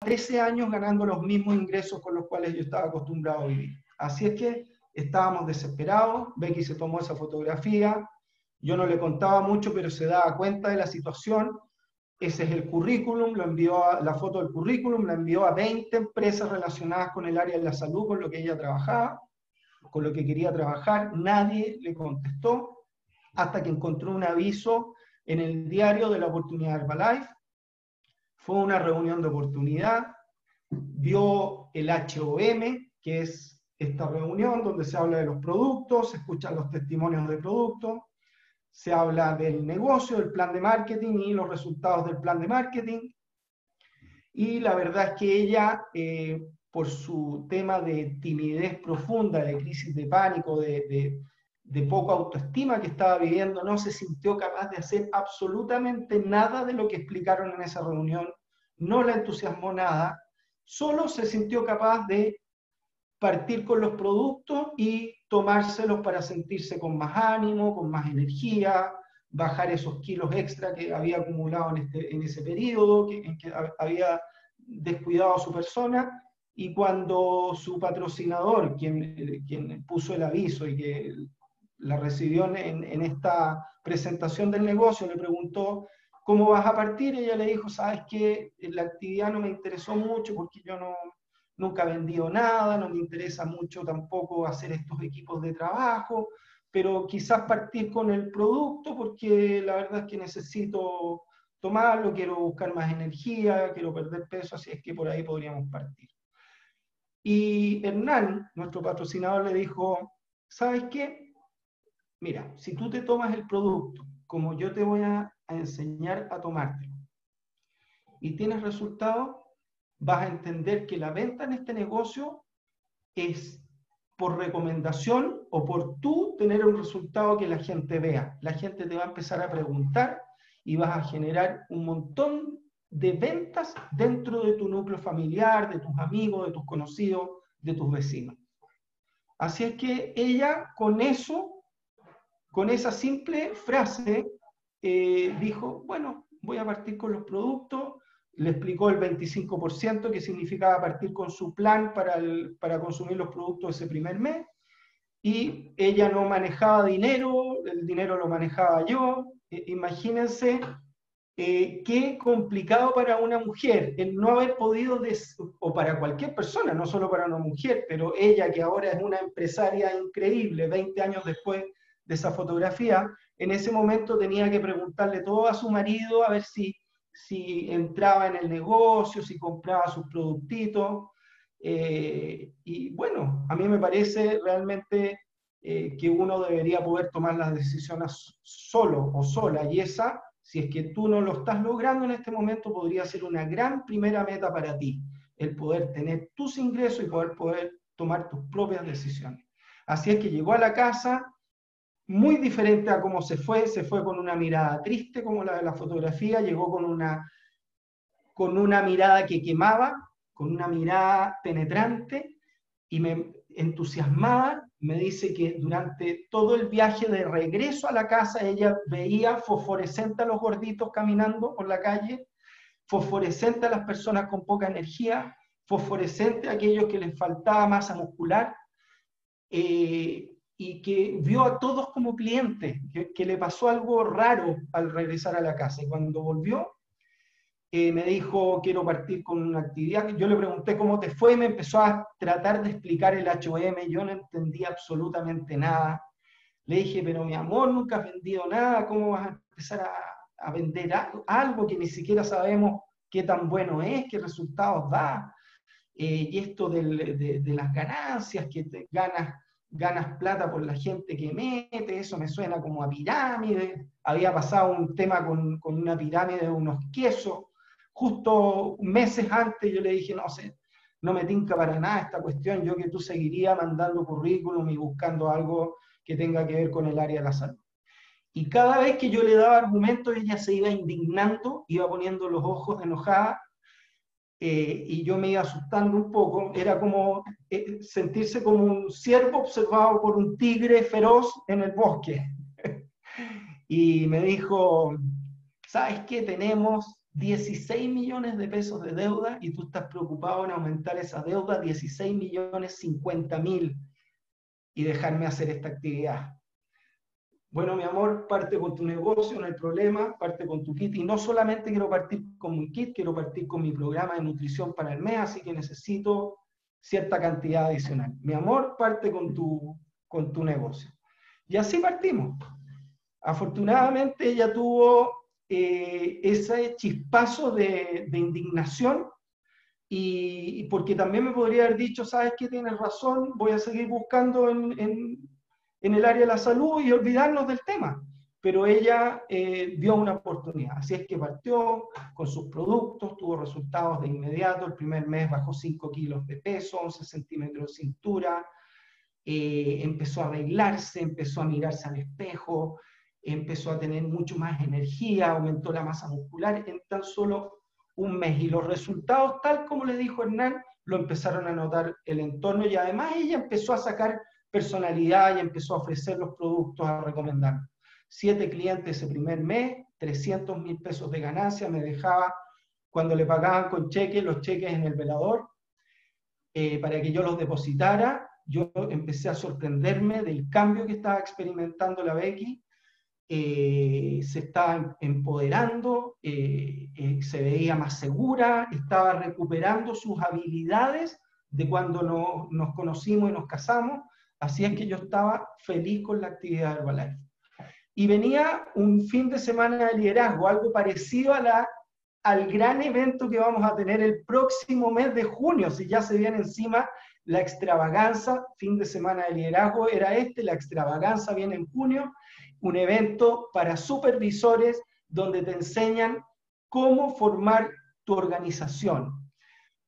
13 años ganando los mismos ingresos con los cuales yo estaba acostumbrado a vivir. Así es que estábamos desesperados, Becky se tomó esa fotografía, yo no le contaba mucho, pero se daba cuenta de la situación. Ese es el currículum, lo envió a, la foto del currículum, la envió a 20 empresas relacionadas con el área de la salud, con lo que ella trabajaba, con lo que quería trabajar. Nadie le contestó hasta que encontró un aviso en el diario de la oportunidad Herbalife. Fue una reunión de oportunidad, vio el HOM, que es esta reunión donde se habla de los productos, se escuchan los testimonios de productos, se habla del negocio, del plan de marketing y los resultados del plan de marketing. Y la verdad es que ella, eh, por su tema de timidez profunda, de crisis de pánico, de, de poca autoestima que estaba viviendo, no se sintió capaz de hacer absolutamente nada de lo que explicaron en esa reunión, no la entusiasmó nada, solo se sintió capaz de partir con los productos y tomárselos para sentirse con más ánimo, con más energía, bajar esos kilos extra que había acumulado en, este, en ese periodo, que, en que había descuidado a su persona, y cuando su patrocinador, quien, quien puso el aviso y que la recibió en, en, esta presentación del negocio, le preguntó, ¿cómo vas a partir? ella le dijo, sabes que la actividad no me interesó mucho porque yo no, nunca he vendido nada, no me interesa mucho tampoco hacer estos equipos de trabajo, pero quizás partir con el producto porque la verdad es que necesito tomarlo, quiero buscar más energía, quiero perder peso, así es que por ahí podríamos partir. Y Hernán, nuestro patrocinador, le dijo, ¿sabes qué? Mira, si tú te tomas el producto como yo te voy a, enseñar a tomártelo y tienes resultados, vas a entender que la venta en este negocio es por recomendación o por tú tener un resultado que la gente vea. La gente te va a empezar a preguntar y vas a generar un montón de ventas dentro de tu núcleo familiar, de tus amigos, de tus conocidos, de tus vecinos. Así es que ella con eso, con esa simple frase, eh, dijo, bueno, voy a partir con los productos, le explicó el 25% que significaba partir con su plan para, para consumir los productos ese primer mes. Y ella no manejaba dinero, el dinero lo manejaba yo. Eh, imagínense eh, qué complicado para una mujer el no haber podido, o para cualquier persona, no solo para una mujer, pero ella que ahora es una empresaria increíble, 20 años después de esa fotografía, en ese momento tenía que preguntarle todo a su marido a ver si si entraba en el negocio, si compraba sus productitos. Eh, y bueno, a mí me parece realmente eh, que uno debería poder tomar las decisiones solo o sola. Y esa, si es que tú no lo estás logrando en este momento, podría ser una gran primera meta para ti, el poder tener tus ingresos y poder, poder tomar tus propias decisiones. Así es que llegó a la casa, muy diferente a cómo se fue, se fue con una mirada triste como la de la fotografía, llegó con una, con una mirada que quemaba, con una mirada penetrante y me entusiasmaba, me dice que durante todo el viaje de regreso a la casa ella veía fosforescente a los gorditos caminando por la calle, fosforescente a las personas con poca energía, fosforescente a aquellos que les faltaba masa muscular. Eh, y que vio a todos como clientes, que, le pasó algo raro al regresar a la casa. Y cuando volvió, eh, me dijo, quiero partir con una actividad. Yo le pregunté cómo te fue, me empezó a tratar de explicar el HOM, yo no entendía absolutamente nada. Le dije, pero mi amor, nunca has vendido nada, ¿cómo vas a empezar a, vender algo que ni siquiera sabemos qué tan bueno es, qué resultados da? Eh, y esto de, las ganancias, que te ganas ganas plata por la gente que mete, eso me suena como a pirámide. Había pasado un tema con, con una pirámide de unos quesos. Justo meses antes yo le dije, no sé, no me tinca para nada esta cuestión, yo que tú seguiría mandando currículum y buscando algo que tenga que ver con el área de la salud. Y cada vez que yo le daba argumentos, ella se iba indignando, iba poniendo los ojos enojada eh, y yo me iba asustando un poco, era como eh, sentirse como un ciervo observado por un tigre feroz en el bosque. y me dijo, ¿sabes qué? Tenemos 16 millones de pesos de deuda y tú estás preocupado en aumentar esa deuda a 16 millones 50 mil y dejarme hacer esta actividad. Bueno, mi amor, parte con tu negocio, no hay problema, parte con tu kit. Y no solamente quiero partir con mi kit, quiero partir con mi programa de nutrición para el mes, así que necesito cierta cantidad adicional. Mi amor, parte con tu, con tu negocio. Y así partimos. Afortunadamente ella tuvo eh, ese chispazo de, indignación y, porque también me podría haber dicho, sabes que tienes razón, voy a seguir buscando en, el área de la salud y olvidarnos del tema. Pero ella eh, una oportunidad, así es que partió con sus productos, tuvo resultados de inmediato, el primer mes bajó 5 kilos de peso, 11 centímetros de cintura, eh, empezó a arreglarse, empezó a mirarse al espejo, empezó a tener mucho más energía, aumentó la masa muscular en tan solo un mes. Y los resultados, tal como le dijo Hernán, lo empezaron a notar el entorno y además ella empezó a sacar personalidad y empezó a ofrecer los productos a recomendar. Siete clientes ese primer mes, 300 mil pesos de ganancia, me dejaba cuando le pagaban con cheques, los cheques en el velador, eh, para que yo los depositara. Yo empecé a sorprenderme del cambio que estaba experimentando la Becky eh, se estaba empoderando, eh, se veía más segura, estaba recuperando sus habilidades de cuando nos conocimos y nos casamos, así es que yo estaba feliz con la actividad de Herbalife. Y venía un fin de semana de liderazgo, algo parecido a la, al gran evento que vamos a tener el próximo mes de junio, si ya se viene encima la extravaganza, fin de semana de liderazgo era este, la extravaganza viene en junio, un evento para supervisores donde te enseñan cómo formar tu organización,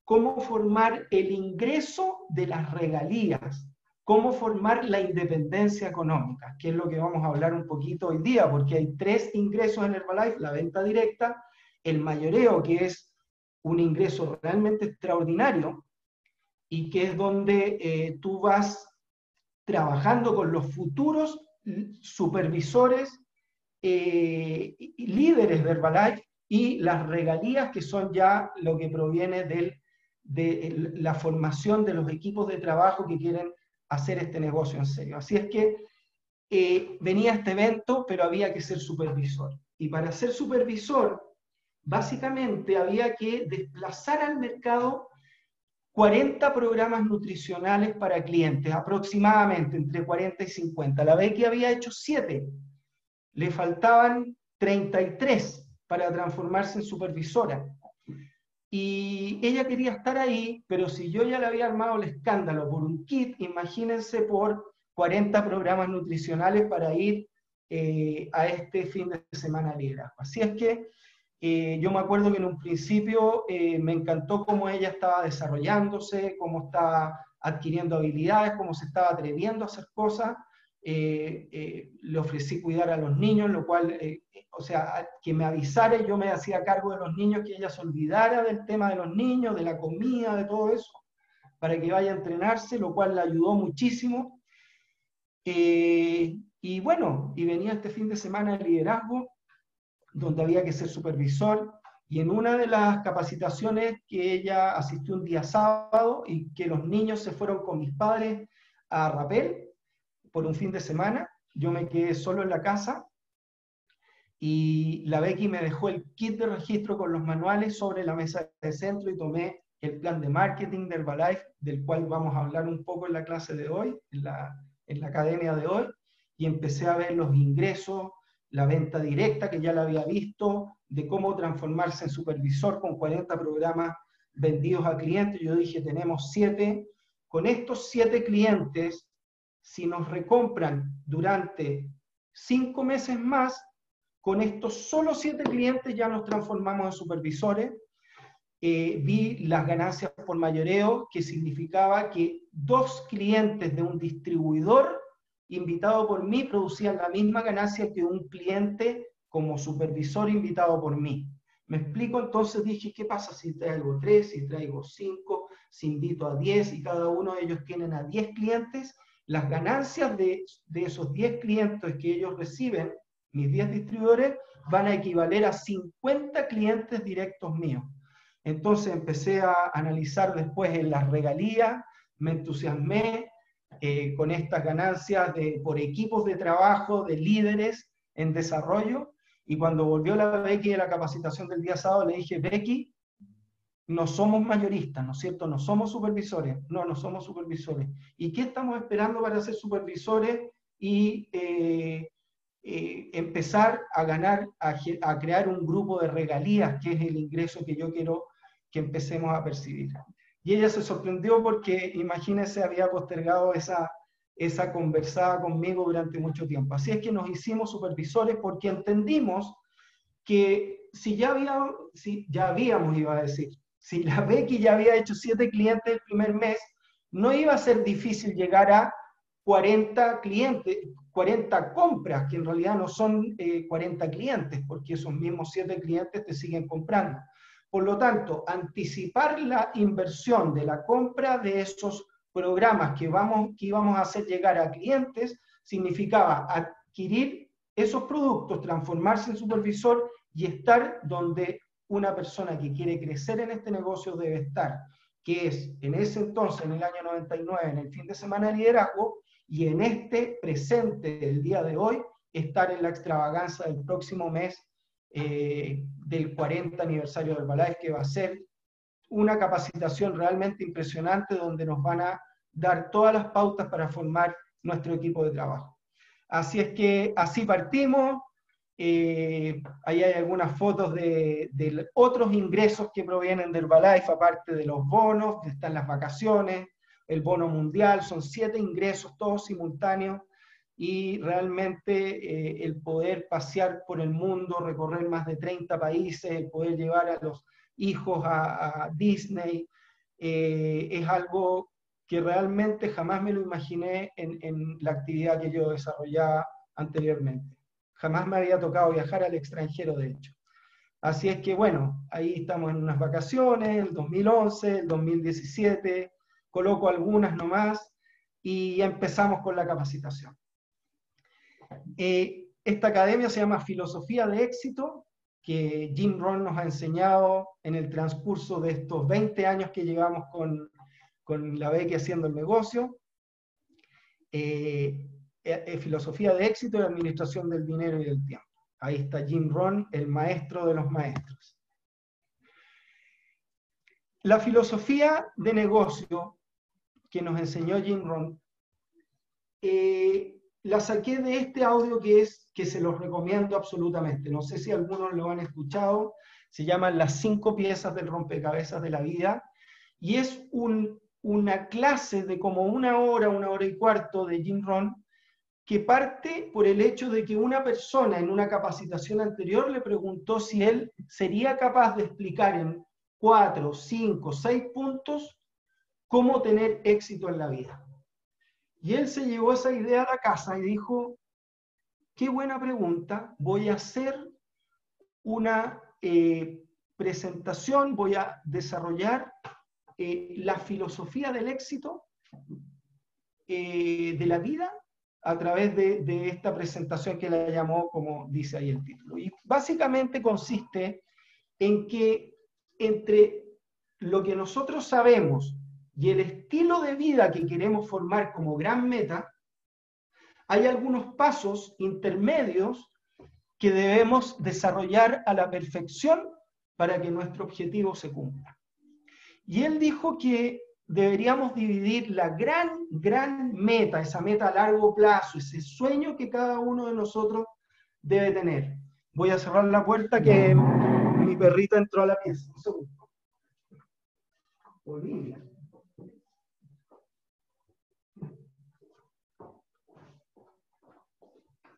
cómo formar el ingreso de las regalías, cómo formar la independencia económica, que es lo que vamos a hablar un poquito hoy día, porque hay tres ingresos en Herbalife, la venta directa, el mayoreo, que es un ingreso realmente extraordinario y que es donde eh, tú vas trabajando con los futuros supervisores, eh, líderes de Herbalife y las regalías que son ya lo que proviene de la formación de los equipos de trabajo que quieren hacer este negocio en serio. Así es que eh, venía este evento, pero había que ser supervisor. Y para ser supervisor, básicamente había que desplazar al mercado 40 programas nutricionales para clientes, aproximadamente entre 40 y 50. La Becky había hecho 7. Le faltaban 33 para transformarse en supervisora. Y ella quería estar ahí, pero si yo ya le había armado el escándalo por un kit, imagínense por 40 programas nutricionales para ir eh, a este fin de semana liderazgo. Así es que eh, yo me acuerdo que en un principio eh, me encantó cómo ella estaba desarrollándose, cómo estaba adquiriendo habilidades, cómo se estaba atreviendo a hacer cosas. Eh, le ofrecí cuidar a los niños, lo cual, o sea, que me avisara yo me hacía cargo de los niños, que ella se olvidara del tema de los niños, de la comida, de todo eso, para que vaya a entrenarse, lo cual le ayudó muchísimo. y bueno, y venía este fin de semana de liderazgo donde había que ser supervisor, y en una de las capacitaciones que ella asistió un día sábado y que los niños se fueron con mis padres a Rapel por un fin de semana, yo me quedé solo en la casa y la Becky me dejó el kit de registro con los manuales sobre la mesa de centro y tomé el plan de marketing de Herbalife, del cual vamos a hablar un poco en la clase de hoy, en la, en la academia de hoy, y empecé a ver los ingresos, la venta directa, que ya la había visto, de cómo transformarse en supervisor con 40 programas vendidos a clientes. Yo dije, tenemos siete. Con estos siete clientes, si nos recompran durante cinco meses más, con estos solo siete clientes ya nos transformamos en supervisores. Eh, vi las ganancias por mayoreo, que significaba que dos clientes de un distribuidor invitado por mí producían la misma ganancia que un cliente como supervisor invitado por mí. Me explico, entonces dije, ¿qué pasa si traigo tres, si traigo cinco, si invito a diez y cada uno de ellos tienen a diez clientes? Las ganancias de, de esos diez clientes que ellos reciben, mis diez distribuidores, van a equivaler a 50 clientes directos míos. Entonces empecé a analizar después en las regalías, me entusiasmé eh, con estas ganancias de, por equipos de trabajo, de líderes en desarrollo, y cuando volvió la Becky de la capacitación del día sábado, le dije, Becky, no somos mayoristas, ¿no es cierto? No somos supervisores, no, no somos supervisores. ¿Y qué estamos esperando para ser supervisores y eh, eh, empezar a ganar, a, crear un grupo de regalías, que es el ingreso que yo quiero que empecemos a percibir? Y ella se sorprendió porque, imagínense, había postergado esa, esa conversada conmigo durante mucho tiempo. Así es que nos hicimos supervisores porque entendimos que si ya, había, si ya habíamos, iba a decir, si la Becky ya había hecho siete clientes el primer mes, no iba a ser difícil llegar a 40 clientes, 40 compras, que en realidad no son 40 eh, clientes, porque esos mismos siete clientes te siguen comprando. Por lo tanto, anticipar la inversión de la compra de esos programas que, vamos, que íbamos a hacer llegar a clientes significaba adquirir esos productos, transformarse en supervisor y estar donde una persona que quiere crecer en este negocio debe estar, que es en ese entonces, en el año 99, en el fin de semana de liderazgo, y en este presente del día de hoy, estar en la extravaganza del próximo mes eh, del 40 aniversario del Herbalife, que va a ser una capacitación realmente impresionante donde nos van a dar todas las pautas para formar nuestro equipo de trabajo. Así es que así partimos, eh, ahí hay algunas fotos de, otros ingresos que provienen del Herbalife, aparte de los bonos, están las vacaciones, el bono mundial, son siete ingresos, todos simultáneos, y realmente eh, el poder pasear por el mundo, recorrer más de 30 países, el poder llevar a los hijos a, Disney, eh, es algo que realmente jamás me lo imaginé en la actividad que yo desarrollaba anteriormente. Jamás me había tocado viajar al extranjero, de hecho. Así es que, bueno, ahí estamos en unas vacaciones, el 2011, el 2017, coloco algunas nomás y empezamos con la capacitación. Eh, esta academia se llama Filosofía de Éxito, que Jim Rohn nos ha enseñado en el transcurso de estos 20 años que llevamos con, con la Becky haciendo el negocio. Eh, eh, eh, filosofía de éxito y administración del dinero y del tiempo. Ahí está Jim Rohn, el maestro de los maestros. La filosofía de negocio que nos enseñó Jim Rohn, eh, la saqué de este audio que es que se los recomiendo absolutamente. No sé si algunos lo han escuchado. Se llama Las cinco piezas del rompecabezas de la vida y es una clase de como una hora, una hora y cuarto de Jim Rohn que parte por el hecho de que una persona en una capacitación anterior le preguntó si él sería capaz de explicar en cuatro, cinco, seis puntos cómo tener éxito en la vida. Y él se llevó esa idea a la casa y dijo, qué buena pregunta, voy a hacer una eh, presentación, voy a desarrollar eh, la filosofía del éxito eh, de la vida a través de, esta presentación que la llamó, como dice ahí el título. Y básicamente consiste en que entre lo que nosotros sabemos y el estilo de vida que queremos formar como gran meta, hay algunos pasos intermedios que debemos desarrollar a la perfección para que nuestro objetivo se cumpla. Y él dijo que deberíamos dividir la gran, gran meta, esa meta a largo plazo, ese sueño que cada uno de nosotros debe tener. Voy a cerrar la puerta que mi perrito entró a la pieza. Un segundo. Olivia.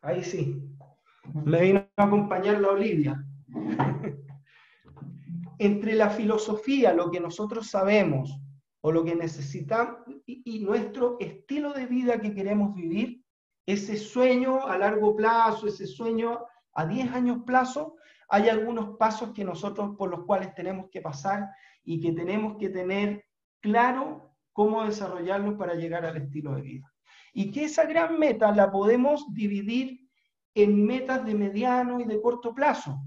Ahí sí. Me vino a acompañar la Olivia. Entre la filosofía, lo que nosotros sabemos, o lo que necesitamos y, nuestro estilo de vida que queremos vivir, ese sueño a largo plazo, ese sueño a 10 años plazo, hay algunos pasos que nosotros por los cuales tenemos que pasar y que tenemos que tener claro cómo desarrollarlos para llegar al estilo de vida. Y que esa gran meta la podemos dividir en metas de mediano y de corto plazo.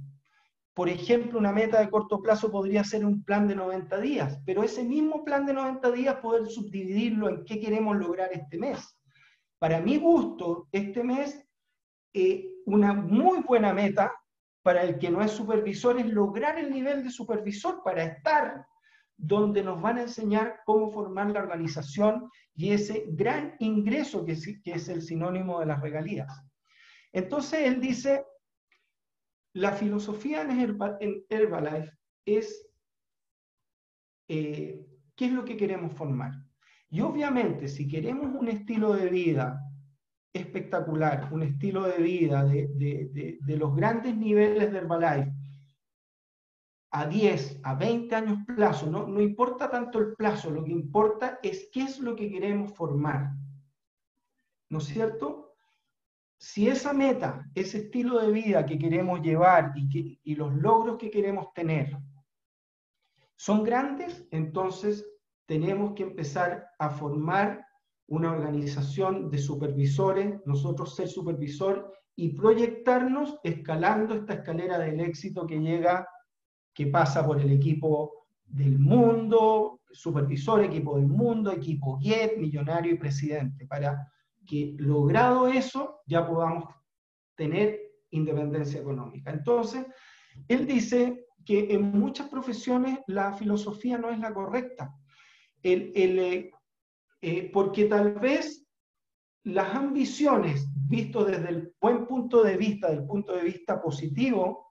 Por ejemplo, una meta de corto plazo podría ser un plan de 90 días, pero ese mismo plan de 90 días poder subdividirlo en qué queremos lograr este mes. Para mi gusto, este mes, eh, una muy buena meta para el que no es supervisor es lograr el nivel de supervisor para estar donde nos van a enseñar cómo formar la organización y ese gran ingreso que es, el sinónimo de las regalías. Entonces él dice, la filosofía en, Herbalife es eh, qué es lo que queremos formar. Y obviamente, si queremos un estilo de vida espectacular, un estilo de vida de, de los grandes niveles de Herbalife, a 10, a 20 años plazo, no, no importa tanto el plazo, lo que importa es qué es lo que queremos formar. ¿No es cierto? Si esa meta, ese estilo de vida que queremos llevar y, los logros que queremos tener son grandes, entonces tenemos que empezar a formar una organización de supervisores, nosotros ser supervisor y proyectarnos escalando esta escalera del éxito que llega que pasa por el equipo del mundo, supervisor, equipo del mundo, equipo GET, millonario y presidente, para que logrado eso ya podamos tener independencia económica. Entonces, él dice que en muchas profesiones la filosofía no es la correcta, el, eh, eh, porque tal vez las ambiciones, visto desde el buen punto de vista, del punto de vista positivo,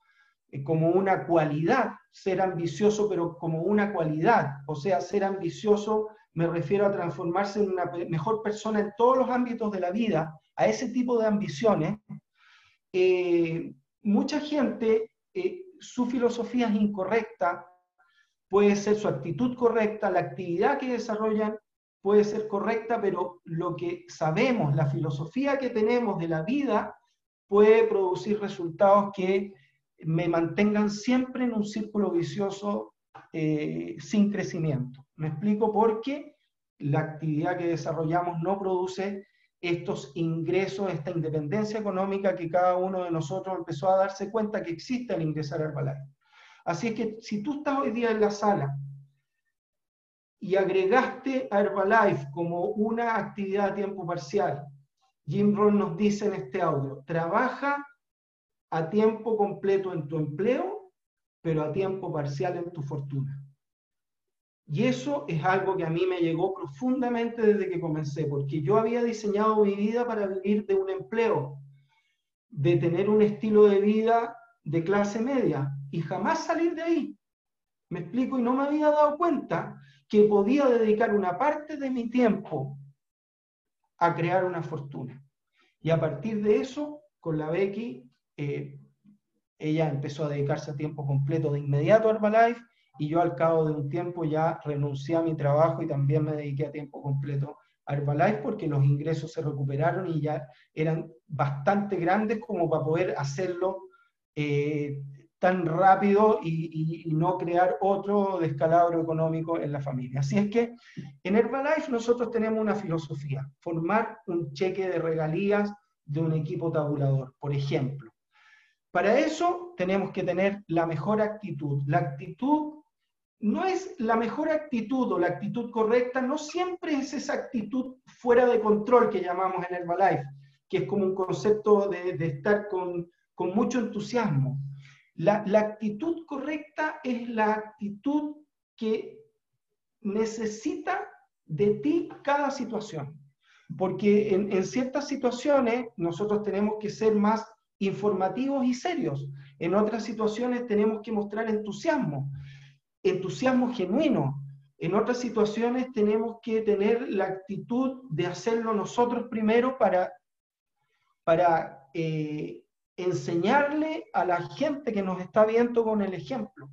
eh, como una cualidad, ser ambicioso, pero como una cualidad. O sea, ser ambicioso me refiero a transformarse en una mejor persona en todos los ámbitos de la vida, a ese tipo de ambiciones. Eh, mucha gente, eh, su filosofía es incorrecta, puede ser su actitud correcta, la actividad que desarrollan puede ser correcta, pero lo que sabemos, la filosofía que tenemos de la vida, puede producir resultados que me mantengan siempre en un círculo vicioso eh, sin crecimiento. Me explico por qué la actividad que desarrollamos no produce estos ingresos, esta independencia económica que cada uno de nosotros empezó a darse cuenta que existe al ingresar al Herbalife. Así es que si tú estás hoy día en la sala y agregaste a Herbalife como una actividad a tiempo parcial, Jim Rohn nos dice en este audio, trabaja a tiempo completo en tu empleo, pero a tiempo parcial en tu fortuna. Y eso es algo que a mí me llegó profundamente desde que comencé, porque yo había diseñado mi vida para vivir de un empleo, de tener un estilo de vida de clase media y jamás salir de ahí. Me explico, y no me había dado cuenta que podía dedicar una parte de mi tiempo a crear una fortuna. Y a partir de eso, con la Becky, eh, ella empezó a dedicarse a tiempo completo de inmediato a Herbalife y yo al cabo de un tiempo ya renuncié a mi trabajo y también me dediqué a tiempo completo a Herbalife porque los ingresos se recuperaron y ya eran bastante grandes como para poder hacerlo eh, tan rápido y, y, no crear otro descalabro económico en la familia. Así es que en Herbalife nosotros tenemos una filosofía, formar un cheque de regalías de un equipo tabulador, por ejemplo. Para eso tenemos que tener la mejor actitud. La actitud no es la mejor actitud o la actitud correcta, no siempre es esa actitud fuera de control que llamamos en Herbalife, que es como un concepto de, estar con, mucho entusiasmo. La, actitud correcta es la actitud que necesita de ti cada situación. Porque en, en ciertas situaciones nosotros tenemos que ser más informativos y serios. En otras situaciones tenemos que mostrar entusiasmo, entusiasmo genuino. En otras situaciones tenemos que tener la actitud de hacerlo nosotros primero para, para eh, enseñarle a la gente que nos está viendo con el ejemplo.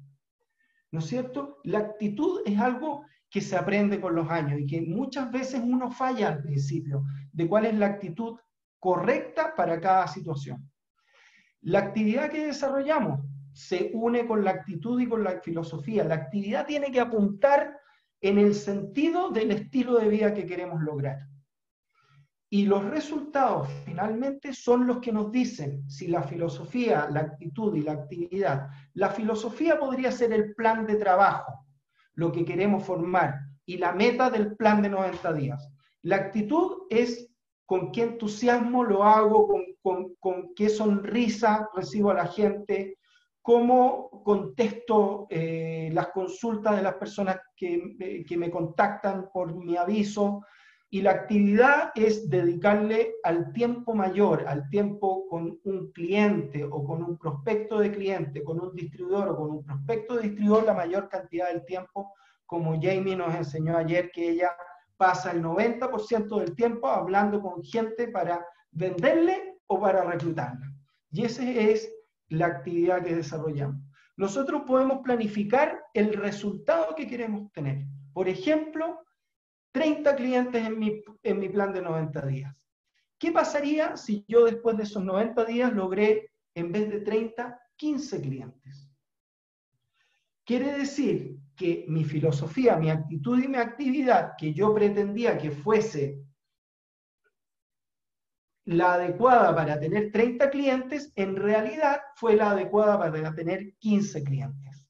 ¿No es cierto? La actitud es algo que se aprende con los años y que muchas veces uno falla al principio de cuál es la actitud correcta para cada situación. La actividad que desarrollamos se une con la actitud y con la filosofía. La actividad tiene que apuntar en el sentido del estilo de vida que queremos lograr. Y los resultados finalmente son los que nos dicen si la filosofía, la actitud y la actividad, la filosofía podría ser el plan de trabajo, lo que queremos formar, y la meta del plan de 90 días. La actitud es con qué entusiasmo lo hago, con, qué sonrisa recibo a la gente, cómo contesto eh, las consultas de las personas que, eh, que me contactan por mi aviso, y la actividad es dedicarle al tiempo mayor, al tiempo con un cliente o con un prospecto de cliente, con un distribuidor o con un prospecto de distribuidor, la mayor cantidad del tiempo, como Jamie nos enseñó ayer, que ella pasa el 90% del tiempo hablando con gente para venderle o para reclutarla. Y esa es la actividad que desarrollamos. Nosotros podemos planificar el resultado que queremos tener. Por ejemplo, 30 clientes en mi, en mi plan de 90 días. ¿Qué pasaría si yo después de esos 90 días logré, en vez de 30, 15 clientes? Quiere decir que mi filosofía, mi actitud y mi actividad que yo pretendía que fuese la adecuada para tener 30 clientes, en realidad fue la adecuada para tener 15 clientes.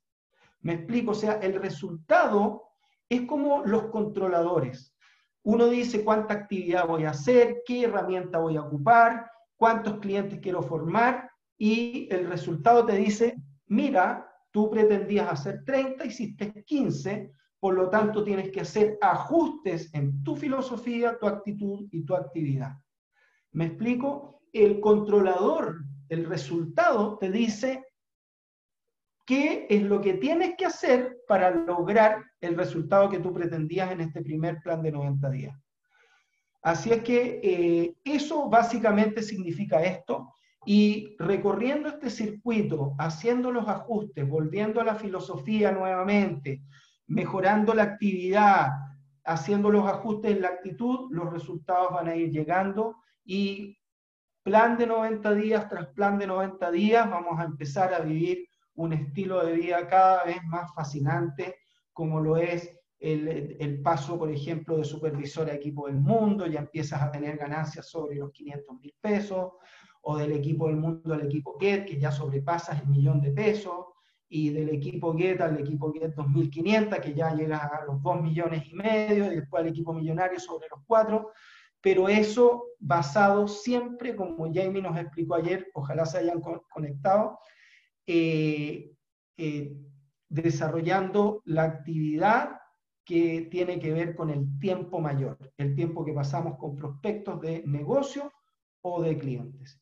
Me explico, o sea, el resultado es como los controladores. Uno dice cuánta actividad voy a hacer, qué herramienta voy a ocupar, cuántos clientes quiero formar y el resultado te dice, mira, tú pretendías hacer 30, hiciste 15, por lo tanto tienes que hacer ajustes en tu filosofía, tu actitud y tu actividad. ¿Me explico? El controlador, el resultado te dice qué es lo que tienes que hacer para lograr el resultado que tú pretendías en este primer plan de 90 días. Así es que eh, eso básicamente significa esto. Y recorriendo este circuito, haciendo los ajustes, volviendo a la filosofía nuevamente, mejorando la actividad, haciendo los ajustes en la actitud, los resultados van a ir llegando. Y plan de 90 días tras plan de 90 días vamos a empezar a vivir un estilo de vida cada vez más fascinante, como lo es el, paso, por ejemplo, de supervisor a equipo del mundo, ya empiezas a tener ganancias sobre los 500 mil pesos, o del equipo del mundo al equipo GET, que ya sobrepasas el millón de pesos, y del equipo GET al equipo GET 2500, que ya llegas a los 2 millones y medio, y después al equipo millonario sobre los 4, pero eso basado siempre, como Jamie nos explicó ayer, ojalá se hayan conectado, eh, eh, desarrollando la actividad que tiene que ver con el tiempo mayor, el tiempo que pasamos con prospectos de negocio o de clientes.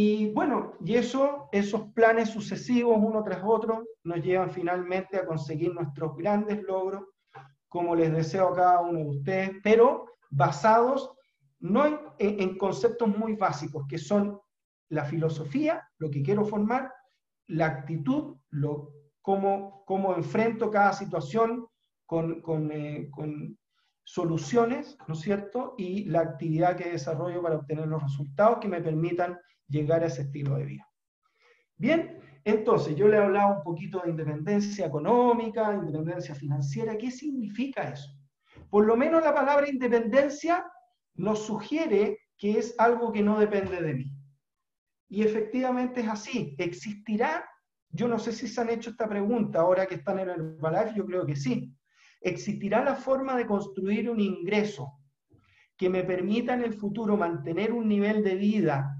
Y bueno, y eso, esos planes sucesivos uno tras otro nos llevan finalmente a conseguir nuestros grandes logros, como les deseo a cada uno de ustedes, pero basados no en, conceptos muy básicos, que son la filosofía, lo que quiero formar, la actitud, lo, cómo, cómo enfrento cada situación con, con, eh, con, soluciones, ¿no es cierto? Y la actividad que desarrollo para obtener los resultados que me permitan llegar a ese estilo de vida. Bien, entonces yo le he hablado un poquito de independencia económica, independencia financiera. ¿Qué significa eso? Por lo menos la palabra independencia nos sugiere que es algo que no depende de mí. Y efectivamente es así. ¿Existirá? Yo no sé si se han hecho esta pregunta ahora que están en el Herbalife, yo creo que sí. ¿Existirá la forma de construir un ingreso que me permita en el futuro mantener un nivel de vida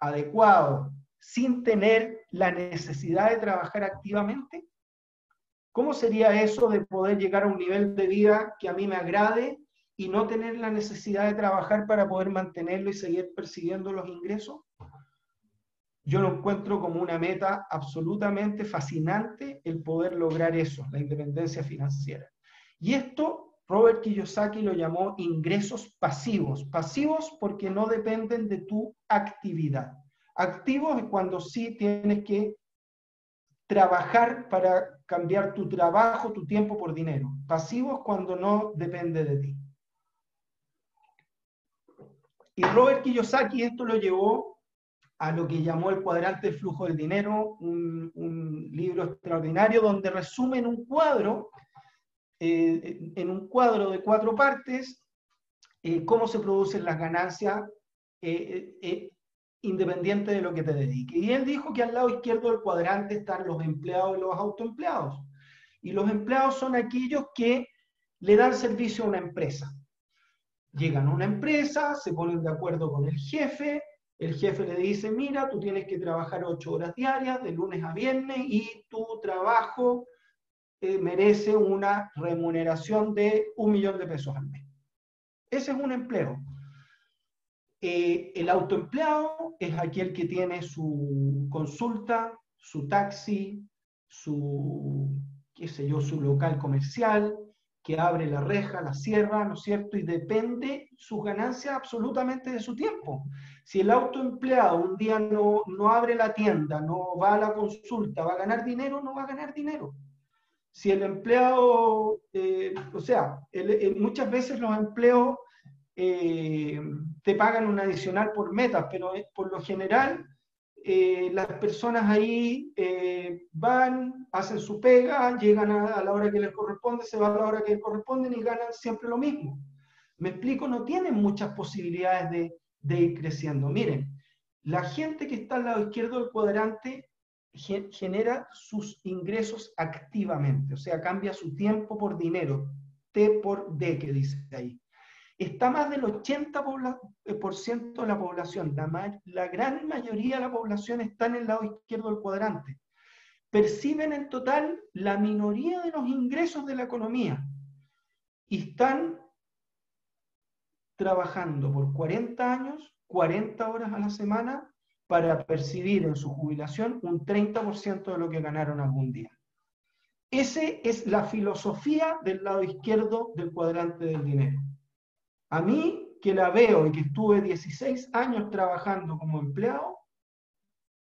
adecuado sin tener la necesidad de trabajar activamente? ¿Cómo sería eso de poder llegar a un nivel de vida que a mí me agrade y no tener la necesidad de trabajar para poder mantenerlo y seguir persiguiendo los ingresos? Yo lo encuentro como una meta absolutamente fascinante el poder lograr eso, la independencia financiera. Y esto Robert Kiyosaki lo llamó ingresos pasivos. Pasivos porque no dependen de tu actividad. Activos es cuando sí tienes que trabajar para cambiar tu trabajo, tu tiempo por dinero. Pasivos cuando no depende de ti. Y Robert Kiyosaki esto lo llevó a lo que llamó el cuadrante del flujo del dinero, un, libro extraordinario donde resume en un cuadro, eh, en un cuadro de cuatro partes, eh, cómo se producen las ganancias eh, independiente de lo que te dedique. Y él dijo que al lado izquierdo del cuadrante están los empleados y los autoempleados. Y los empleados son aquellos que le dan servicio a una empresa. Llegan a una empresa, se ponen de acuerdo con el jefe, el jefe le dice, mira, tú tienes que trabajar ocho horas diarias, de lunes a viernes, y tu trabajo eh, merece una remuneración de un millón de pesos al mes. Ese es un empleo. Eh, el autoempleado es aquel que tiene su consulta, su taxi, su, qué sé yo, su local comercial, que abre la reja, la cierra, ¿no es cierto? Y depende sus ganancias absolutamente de su tiempo. Si el autoempleado un día no, no abre la tienda, no va a la consulta, va a ganar dinero, no va a ganar dinero. Si el empleado, eh, o sea, muchas veces los empleos eh, te pagan un adicional por metas, pero eh, por lo general las personas ahí van, hacen su pega, llegan a, la hora que les corresponde, se van a la hora que les corresponde y ganan siempre lo mismo. Me explico, no tienen muchas posibilidades de, de ir creciendo. Miren, la gente que está al lado izquierdo del cuadrante genera sus ingresos activamente, o sea, cambia su tiempo por dinero, T por D que dice ahí está más del 80% eh, de la población, la, la, gran mayoría de la población está en el lado izquierdo del cuadrante. Perciben en total la minoría de los ingresos de la economía y están trabajando por 40 años, 40 horas a la semana, para percibir en su jubilación un 30% de lo que ganaron algún día. Esa es la filosofía del lado izquierdo del cuadrante del dinero. A mí, que la veo y que estuve 16 años trabajando como empleado,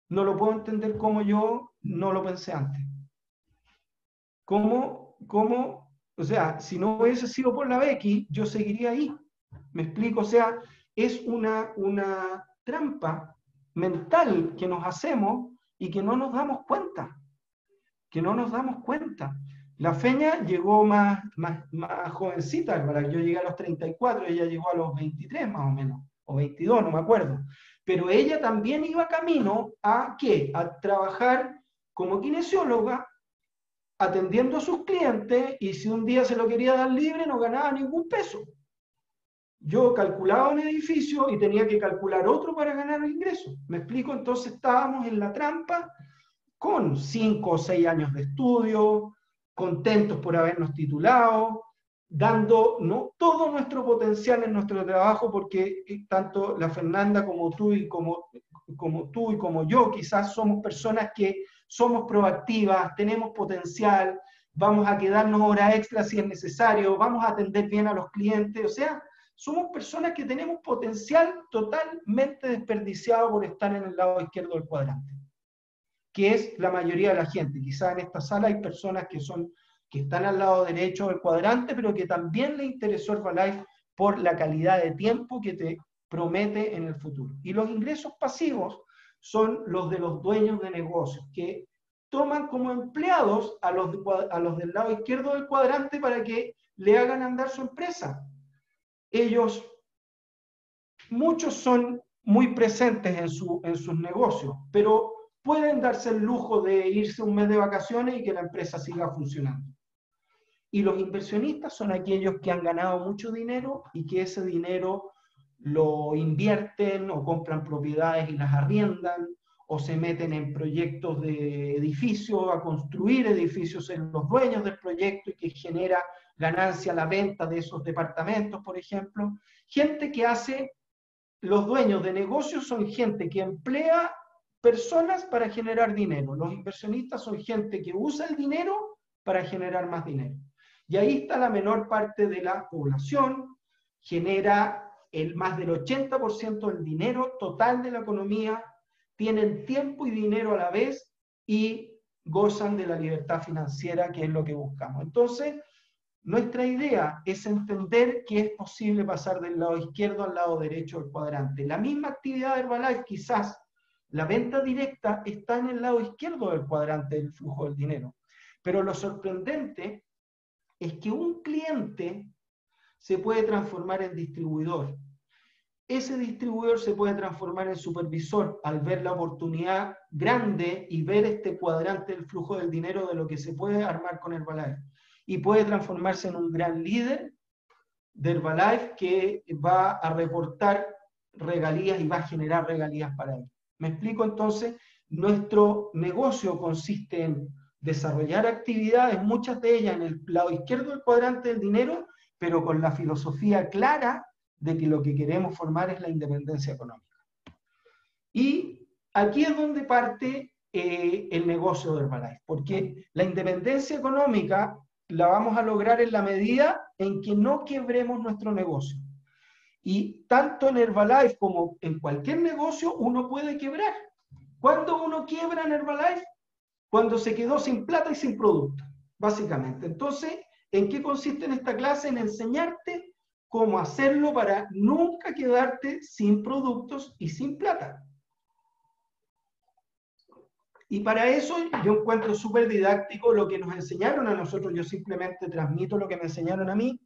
no lo puedo entender como yo no lo pensé antes. ¿Cómo, cómo, o sea, si no hubiese sido por la Becky, yo seguiría ahí. ¿Me explico? O sea, es una, una trampa mental que nos hacemos y que no nos damos cuenta. Que no nos damos cuenta. La Feña llegó más, más, más jovencita, para yo llegué a los 34, ella llegó a los 23 más o menos, o 22, no me acuerdo. Pero ella también iba camino a qué? A trabajar como kinesióloga, atendiendo a sus clientes, y si un día se lo quería dar libre, no ganaba ningún peso. Yo calculaba un edificio y tenía que calcular otro para ganar el ingreso. ¿Me explico? Entonces estábamos en la trampa con cinco o seis años de estudio, contentos por habernos titulado, dando ¿no? todo nuestro potencial en nuestro trabajo, porque eh, tanto la Fernanda como tú y como, como tú y como yo quizás somos personas que somos proactivas, tenemos potencial, vamos a quedarnos horas extra si es necesario, vamos a atender bien a los clientes, o sea, somos personas que tenemos potencial totalmente desperdiciado por estar en el lado izquierdo del cuadrante que es la mayoría de la gente. Quizá en esta sala hay personas que, son, que están al lado derecho del cuadrante, pero que también le interesó Herbalife por la calidad de tiempo que te promete en el futuro. Y los ingresos pasivos son los de los dueños de negocios, que toman como empleados a los, a los del lado izquierdo del cuadrante para que le hagan andar su empresa. Ellos, muchos son muy presentes en, su, en sus negocios, pero pueden darse el lujo de irse un mes de vacaciones y que la empresa siga funcionando. Y los inversionistas son aquellos que han ganado mucho dinero y que ese dinero lo invierten o compran propiedades y las arriendan o se meten en proyectos de edificios, a construir edificios en los dueños del proyecto y que genera ganancia la venta de esos departamentos, por ejemplo. Gente que hace, los dueños de negocios son gente que emplea personas para generar dinero. Los inversionistas son gente que usa el dinero para generar más dinero. Y ahí está la menor parte de la población, genera el más del 80% del dinero total de la economía, tienen tiempo y dinero a la vez y gozan de la libertad financiera, que es lo que buscamos. Entonces, nuestra idea es entender que es posible pasar del lado izquierdo al lado derecho del cuadrante. La misma actividad de Herbalife quizás la venta directa está en el lado izquierdo del cuadrante del flujo del dinero. Pero lo sorprendente es que un cliente se puede transformar en distribuidor. Ese distribuidor se puede transformar en supervisor al ver la oportunidad grande y ver este cuadrante del flujo del dinero de lo que se puede armar con Herbalife. Y puede transformarse en un gran líder de Herbalife que va a reportar regalías y va a generar regalías para él. ¿Me explico entonces? Nuestro negocio consiste en desarrollar actividades, muchas de ellas en el lado izquierdo del cuadrante del dinero, pero con la filosofía clara de que lo que queremos formar es la independencia económica. Y aquí es donde parte eh, el negocio de Herbalife, porque la independencia económica la vamos a lograr en la medida en que no quebremos nuestro negocio. Y tanto en Herbalife como en cualquier negocio uno puede quebrar. ¿Cuándo uno quiebra en Herbalife? Cuando se quedó sin plata y sin producto, básicamente. Entonces, ¿en qué consiste en esta clase? En enseñarte cómo hacerlo para nunca quedarte sin productos y sin plata. Y para eso yo encuentro súper didáctico lo que nos enseñaron a nosotros, yo simplemente transmito lo que me enseñaron a mí,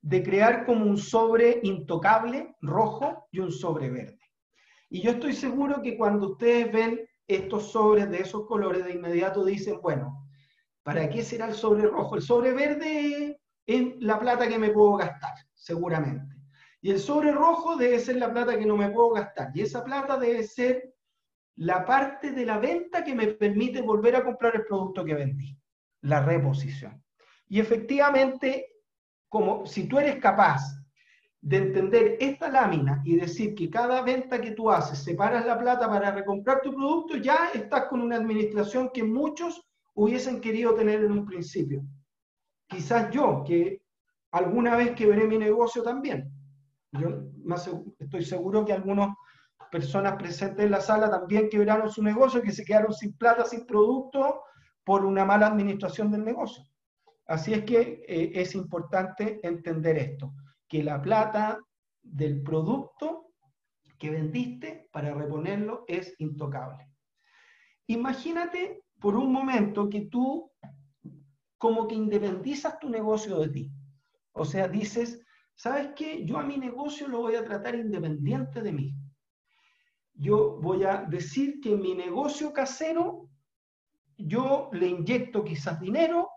de crear como un sobre intocable rojo y un sobre verde. Y yo estoy seguro que cuando ustedes ven estos sobres de esos colores, de inmediato dicen, bueno, ¿para qué será el sobre rojo? El sobre verde es la plata que me puedo gastar, seguramente. Y el sobre rojo debe ser la plata que no me puedo gastar. Y esa plata debe ser la parte de la venta que me permite volver a comprar el producto que vendí, la reposición. Y efectivamente como si tú eres capaz de entender esta lámina y decir que cada venta que tú haces separas la plata para recomprar tu producto, ya estás con una administración que muchos hubiesen querido tener en un principio. Quizás yo, que alguna vez quebré mi negocio también. Yo estoy seguro que algunas personas presentes en la sala también quebraron su negocio, que se quedaron sin plata, sin producto, por una mala administración del negocio. Así es que eh, es importante entender esto, que la plata del producto que vendiste para reponerlo es intocable. Imagínate por un momento que tú como que independizas tu negocio de ti. O sea, dices, ¿sabes qué? Yo a mi negocio lo voy a tratar independiente de mí. Yo voy a decir que en mi negocio casero yo le inyecto quizás dinero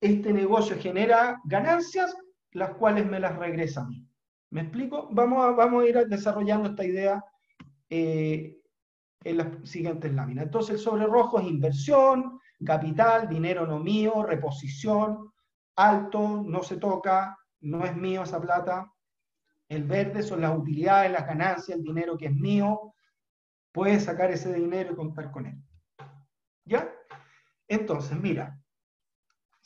este negocio genera ganancias, las cuales me las regresa a mí. ¿Me explico? Vamos a, vamos a ir desarrollando esta idea eh, en las siguientes láminas. Entonces, el sobre rojo es inversión, capital, dinero no mío, reposición, alto, no se toca, no es mío esa plata. El verde son las utilidades, las ganancias, el dinero que es mío. Puedes sacar ese dinero y contar con él. ¿Ya? Entonces, mira,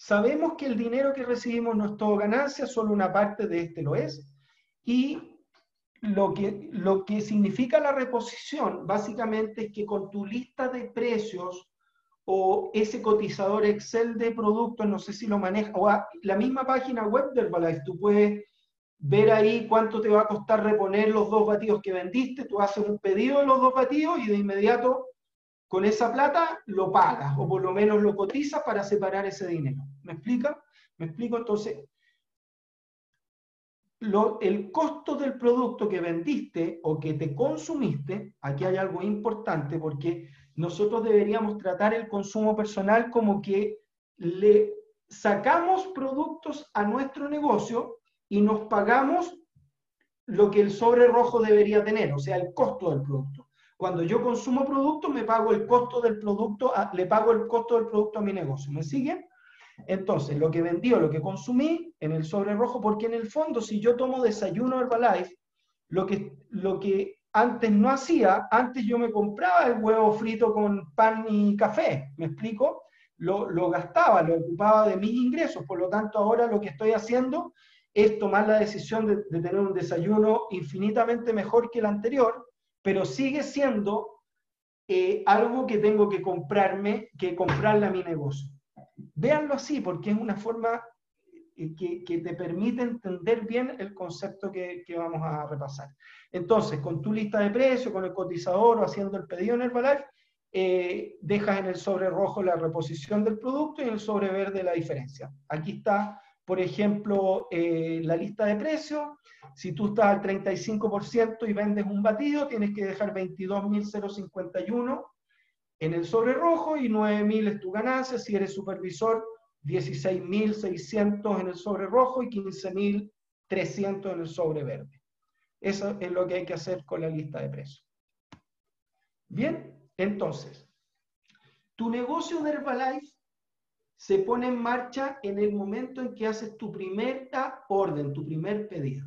Sabemos que el dinero que recibimos no es todo ganancia, solo una parte de este lo es. Y lo que, lo que significa la reposición básicamente es que con tu lista de precios o ese cotizador Excel de productos, no sé si lo maneja, o la misma página web del Herbalife, tú puedes ver ahí cuánto te va a costar reponer los dos batidos que vendiste, tú haces un pedido de los dos batidos y de inmediato con esa plata lo pagas o por lo menos lo cotizas para separar ese dinero. ¿Me explica? ¿Me explico? Entonces, el costo del producto que vendiste o que te consumiste, aquí hay algo importante porque nosotros deberíamos tratar el consumo personal como que le sacamos productos a nuestro negocio y nos pagamos lo que el sobre rojo debería tener, o sea, el costo del producto. Cuando yo consumo producto, me pago el costo del producto, le pago el costo del producto a mi negocio. ¿Me siguen? Entonces, lo que vendí o lo que consumí en el sobre rojo, porque en el fondo, si yo tomo desayuno Herbalife, lo que, lo que antes no hacía, antes yo me compraba el huevo frito con pan y café, ¿me explico? Lo, lo, gastaba, lo ocupaba de mis ingresos, por lo tanto ahora lo que estoy haciendo es tomar la decisión de, tener un desayuno infinitamente mejor que el anterior, pero sigue siendo eh, algo que tengo que comprarme, que comprarle a mi negocio. Véanlo así, porque es una forma eh, que, te permite entender bien el concepto que, vamos a repasar. Entonces, con tu lista de precios, con el cotizador o haciendo el pedido en Herbalife, eh, dejas en el sobre rojo la reposición del producto y en el sobre verde la diferencia. Aquí está por ejemplo, eh, la lista de precios. Si tú estás al 35% y vendes un batido, tienes que dejar 22.051 en el sobre rojo y 9.000 es tu ganancia. Si eres supervisor, 16.600 en el sobre rojo y 15.300 en el sobre verde. Eso es lo que hay que hacer con la lista de precios. Bien, entonces, tu negocio de Herbalife se pone en marcha en el momento en que haces tu primera orden, tu primer pedido.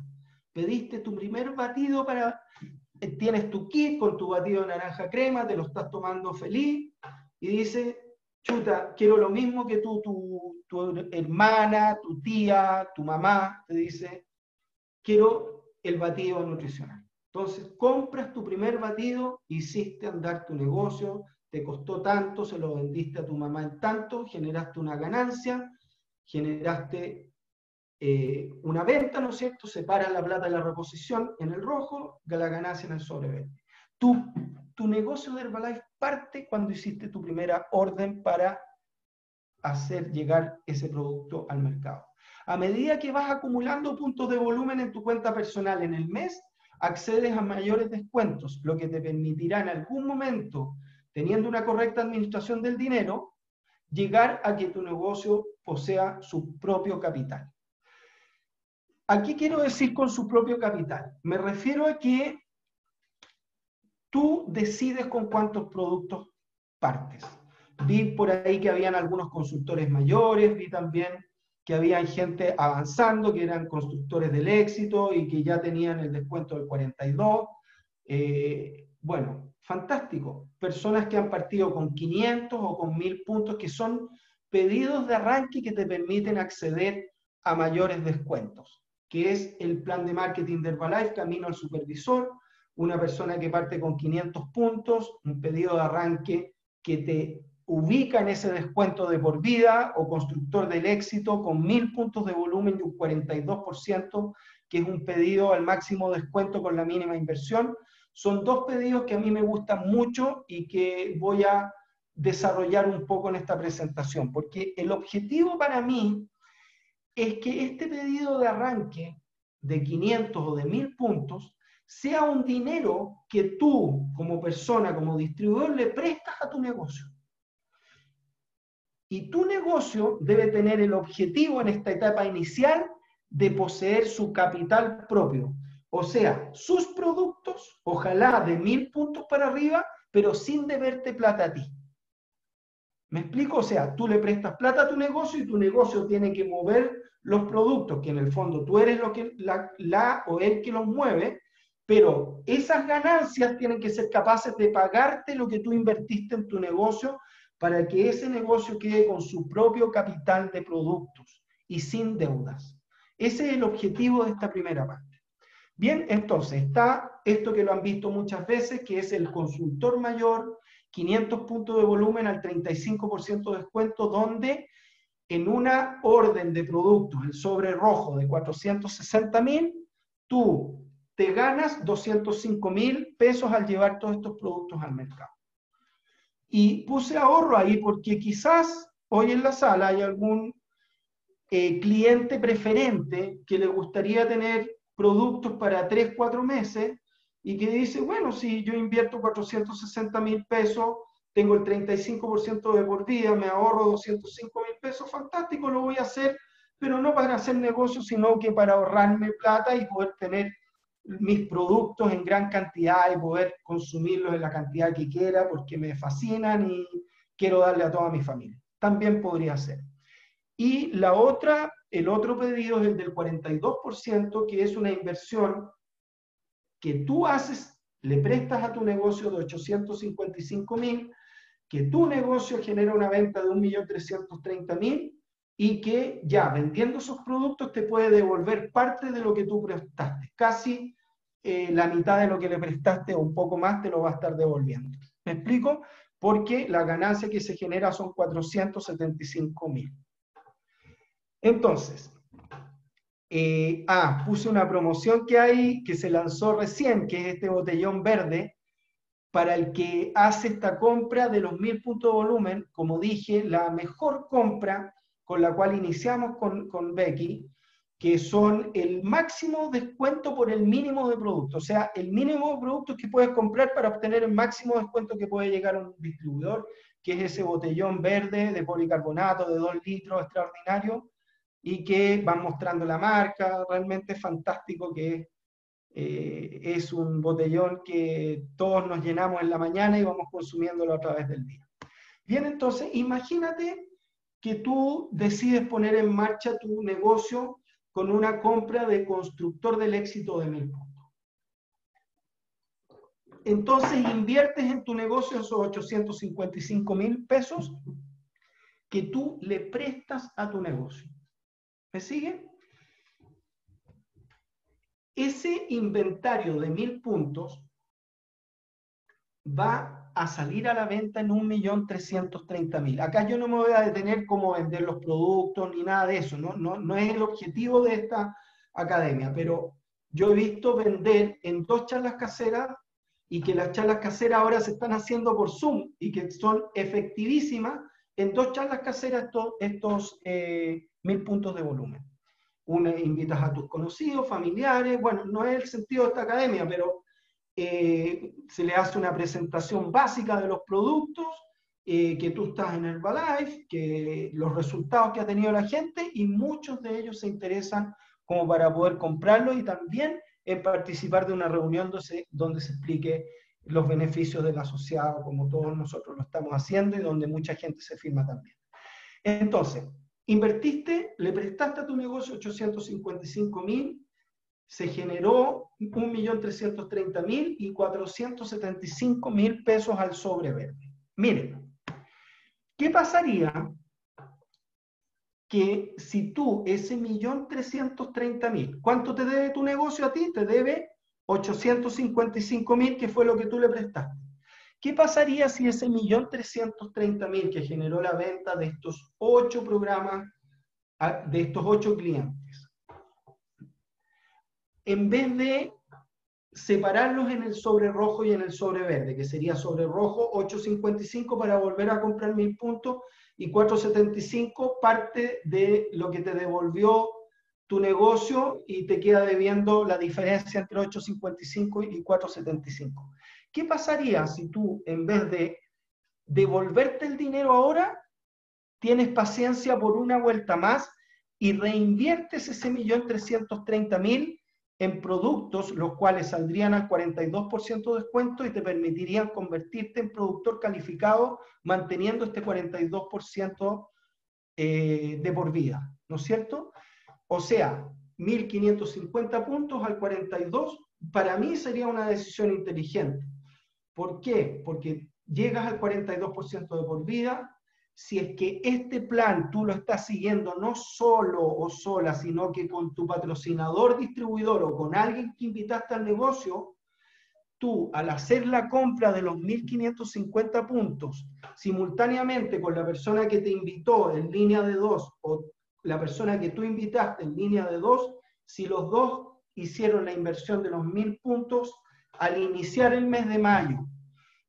Pediste tu primer batido para, eh, tienes tu kit con tu batido de naranja crema, te lo estás tomando feliz y dice, chuta, quiero lo mismo que tú, tu, tu hermana, tu tía, tu mamá, te dice, quiero el batido nutricional. Entonces, compras tu primer batido, hiciste andar tu negocio, te costó tanto, se lo vendiste a tu mamá en tanto, generaste una ganancia, generaste eh, una venta, ¿no es cierto? Separas la plata de la reposición en el rojo, la ganancia en el sobreverde. Tu, tu negocio de Herbalife parte cuando hiciste tu primera orden para hacer llegar ese producto al mercado. A medida que vas acumulando puntos de volumen en tu cuenta personal en el mes, accedes a mayores descuentos, lo que te permitirá en algún momento teniendo una correcta administración del dinero, llegar a que tu negocio posea su propio capital. Aquí quiero decir con su propio capital. Me refiero a que tú decides con cuántos productos partes. Vi por ahí que habían algunos consultores mayores, vi también que había gente avanzando, que eran constructores del éxito y que ya tenían el descuento del 42. Eh, bueno, fantástico. Personas que han partido con 500 o con 1000 puntos, que son pedidos de arranque que te permiten acceder a mayores descuentos, que es el plan de marketing de Herbalife, Camino al Supervisor, una persona que parte con 500 puntos, un pedido de arranque que te ubica en ese descuento de por vida o constructor del éxito con 1000 puntos de volumen y un 42%, que es un pedido al máximo descuento con la mínima inversión, son dos pedidos que a mí me gustan mucho y que voy a desarrollar un poco en esta presentación, porque el objetivo para mí es que este pedido de arranque de 500 o de 1000 puntos sea un dinero que tú como persona, como distribuidor, le prestas a tu negocio. Y tu negocio debe tener el objetivo en esta etapa inicial de poseer su capital propio, o sea, sus productos, ojalá de mil puntos para arriba, pero sin deberte plata a ti. ¿Me explico? O sea, tú le prestas plata a tu negocio y tu negocio tiene que mover los productos, que en el fondo tú eres lo que, la, la o el que los mueve, pero esas ganancias tienen que ser capaces de pagarte lo que tú invertiste en tu negocio para que ese negocio quede con su propio capital de productos y sin deudas. Ese es el objetivo de esta primera parte. Bien, entonces está esto que lo han visto muchas veces, que es el consultor mayor, 500 puntos de volumen al 35% de descuento, donde en una orden de productos, el sobre rojo de 460 mil, tú te ganas 205 mil pesos al llevar todos estos productos al mercado. Y puse ahorro ahí porque quizás hoy en la sala hay algún eh, cliente preferente que le gustaría tener productos para 3, 4 meses y que dice, bueno, si yo invierto 460 mil pesos, tengo el 35% de por vida, me ahorro 205 mil pesos, fantástico, lo voy a hacer, pero no para hacer negocio, sino que para ahorrarme plata y poder tener mis productos en gran cantidad y poder consumirlos en la cantidad que quiera porque me fascinan y quiero darle a toda mi familia. También podría ser. Y la otra el otro pedido es el del 42%, que es una inversión que tú haces, le prestas a tu negocio de 855 mil, que tu negocio genera una venta de 1.330.000 y que ya vendiendo esos productos te puede devolver parte de lo que tú prestaste. Casi eh, la mitad de lo que le prestaste o un poco más te lo va a estar devolviendo. ¿Me explico? Porque la ganancia que se genera son 475 mil. Entonces, eh, ah, puse una promoción que hay, que se lanzó recién, que es este botellón verde, para el que hace esta compra de los mil puntos de volumen, como dije, la mejor compra con la cual iniciamos con, con Becky, que son el máximo descuento por el mínimo de productos, o sea, el mínimo de productos que puedes comprar para obtener el máximo descuento que puede llegar a un distribuidor, que es ese botellón verde de policarbonato de 2 litros extraordinario y que van mostrando la marca, realmente fantástico que eh, es un botellón que todos nos llenamos en la mañana y vamos consumiéndolo a través del día. Bien, entonces, imagínate que tú decides poner en marcha tu negocio con una compra de constructor del éxito de mil puntos. Entonces inviertes en tu negocio esos 855 mil pesos que tú le prestas a tu negocio. ¿Me sigue? Ese inventario de mil puntos va a salir a la venta en 1.330.000. Acá yo no me voy a detener cómo vender los productos ni nada de eso, ¿no? No, no es el objetivo de esta academia, pero yo he visto vender en dos charlas caseras y que las charlas caseras ahora se están haciendo por Zoom y que son efectivísimas en dos charlas caseras estos, estos eh, mil puntos de volumen. Una invitas a tus conocidos, familiares, bueno, no es el sentido de esta academia, pero eh, se le hace una presentación básica de los productos, eh, que tú estás en Herbalife, que los resultados que ha tenido la gente y muchos de ellos se interesan como para poder comprarlo y también en participar de una reunión donde se, donde se explique los beneficios del asociado, como todos nosotros lo estamos haciendo y donde mucha gente se firma también. Entonces, invertiste, le prestaste a tu negocio 855 mil se generó 1.330.000 y 475.000 pesos al sobre verde. Miren, ¿qué pasaría que si tú ese 1.330.000, ¿cuánto te debe tu negocio a ti? Te debe 855.000, que fue lo que tú le prestaste. ¿Qué pasaría si ese 1.330.000 que generó la venta de estos ocho programas, de estos ocho clientes, en vez de separarlos en el sobre rojo y en el sobre verde, que sería sobre rojo 8.55 para volver a comprar mil puntos y 4.75 parte de lo que te devolvió tu negocio y te queda debiendo la diferencia entre 8.55 y 4.75. ¿Qué pasaría si tú, en vez de devolverte el dinero ahora, tienes paciencia por una vuelta más y reinviertes ese millón trescientos treinta mil en productos los cuales saldrían al 42% de descuento y te permitirían convertirte en productor calificado manteniendo este 42% eh, de por vida, ¿no es cierto? O sea, 1.550 puntos al 42, para mí sería una decisión inteligente. ¿Por qué? Porque llegas al 42% de por vida, si es que este plan tú lo estás siguiendo no solo o sola, sino que con tu patrocinador distribuidor o con alguien que invitaste al negocio, tú al hacer la compra de los 1.550 puntos simultáneamente con la persona que te invitó en línea de dos o la persona que tú invitaste en línea de dos, si los dos hicieron la inversión de los 1.000 puntos, al iniciar el mes de mayo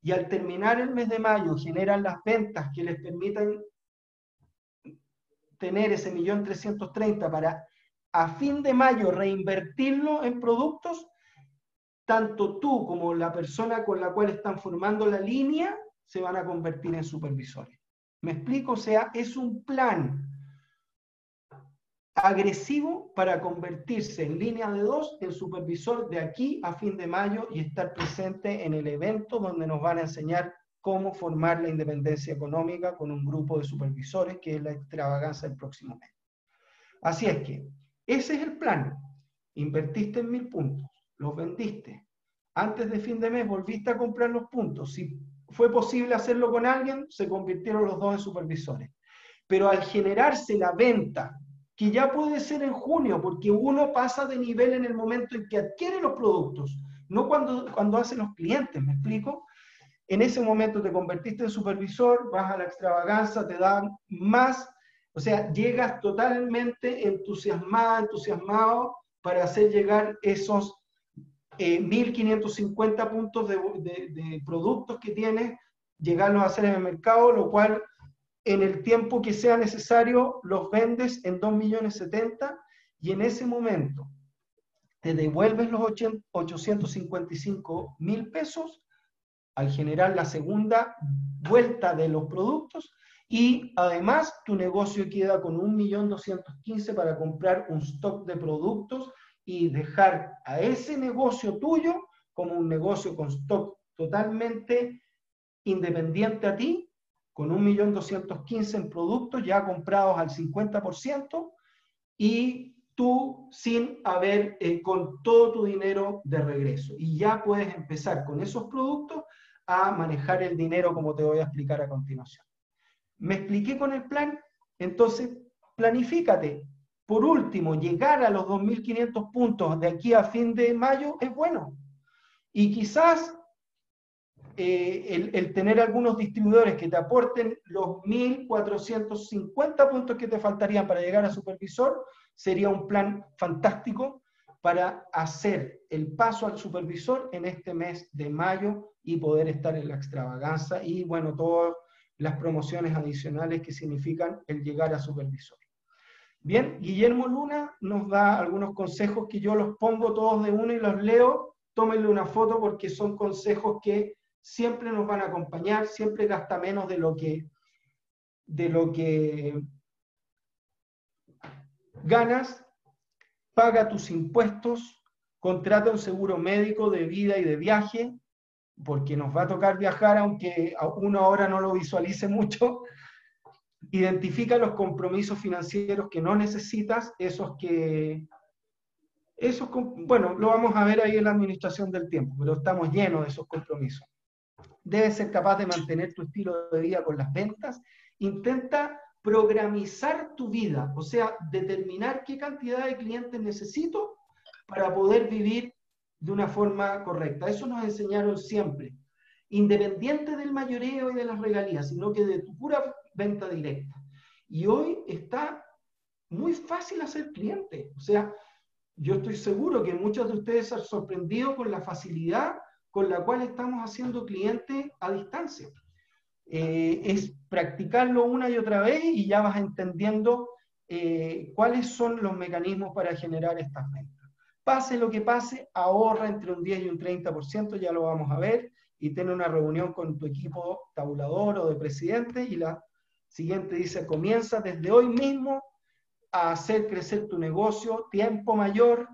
y al terminar el mes de mayo generan las ventas que les permitan tener ese millón trescientos treinta para a fin de mayo reinvertirlo en productos, tanto tú como la persona con la cual están formando la línea se van a convertir en supervisores. ¿Me explico? O sea, es un plan agresivo para convertirse en línea de dos en supervisor de aquí a fin de mayo y estar presente en el evento donde nos van a enseñar cómo formar la independencia económica con un grupo de supervisores, que es la extravaganza del próximo mes. Así es que, ese es el plan. Invertiste en mil puntos, los vendiste. Antes de fin de mes volviste a comprar los puntos. Si fue posible hacerlo con alguien, se convirtieron los dos en supervisores. Pero al generarse la venta que ya puede ser en junio, porque uno pasa de nivel en el momento en que adquiere los productos, no cuando, cuando hace los clientes, ¿me explico? En ese momento te convertiste en supervisor, vas a la extravaganza, te dan más, o sea, llegas totalmente entusiasmado, entusiasmado para hacer llegar esos 1.550 eh, puntos de, de, de productos que tienes, llegarlos a hacer en el mercado, lo cual en el tiempo que sea necesario, los vendes en 2 millones 70 y en ese momento te devuelves los 855 mil pesos al generar la segunda vuelta de los productos y además tu negocio queda con 1.215.000 para comprar un stock de productos y dejar a ese negocio tuyo como un negocio con stock totalmente independiente a ti, con 1.215.000 en productos ya comprados al 50% y tú sin haber, eh, con todo tu dinero de regreso. Y ya puedes empezar con esos productos a manejar el dinero como te voy a explicar a continuación. ¿Me expliqué con el plan? Entonces, planifícate. Por último, llegar a los 2.500 puntos de aquí a fin de mayo es bueno. Y quizás eh, el, tener algunos distribuidores que te aporten los 1.450 puntos que te faltarían para llegar a supervisor sería un plan fantástico para hacer el paso al supervisor en este mes de mayo y poder estar en la extravaganza y, bueno, todas las promociones adicionales que significan el llegar a supervisor. Bien, Guillermo Luna nos da algunos consejos que yo los pongo todos de uno y los leo. Tómenle una foto porque son consejos que siempre nos van a acompañar, siempre gasta menos de lo que, de lo que ganas, paga tus impuestos, contrata un seguro médico de vida y de viaje, porque nos va a tocar viajar, aunque uno ahora no lo visualice mucho. Identifica los compromisos financieros que no necesitas, esos que... Esos, bueno, lo vamos a ver ahí en la administración del tiempo, pero estamos llenos de esos compromisos debes ser capaz de mantener tu estilo de vida con las ventas. Intenta programizar tu vida, o sea, determinar qué cantidad de clientes necesito para poder vivir de una forma correcta. Eso nos enseñaron siempre, independiente del mayoreo y de las regalías, sino que de tu pura venta directa. Y hoy está muy fácil hacer cliente. O sea, yo estoy seguro que muchos de ustedes se han sorprendido con la facilidad con la cual estamos haciendo cliente a distancia. Eh, es practicarlo una y otra vez y ya vas entendiendo eh, cuáles son los mecanismos para generar estas ventas. Pase lo que pase, ahorra entre un 10 y un 30%, ya lo vamos a ver, y ten una reunión con tu equipo tabulador o de presidente y la siguiente dice, comienza desde hoy mismo a hacer crecer tu negocio, tiempo mayor,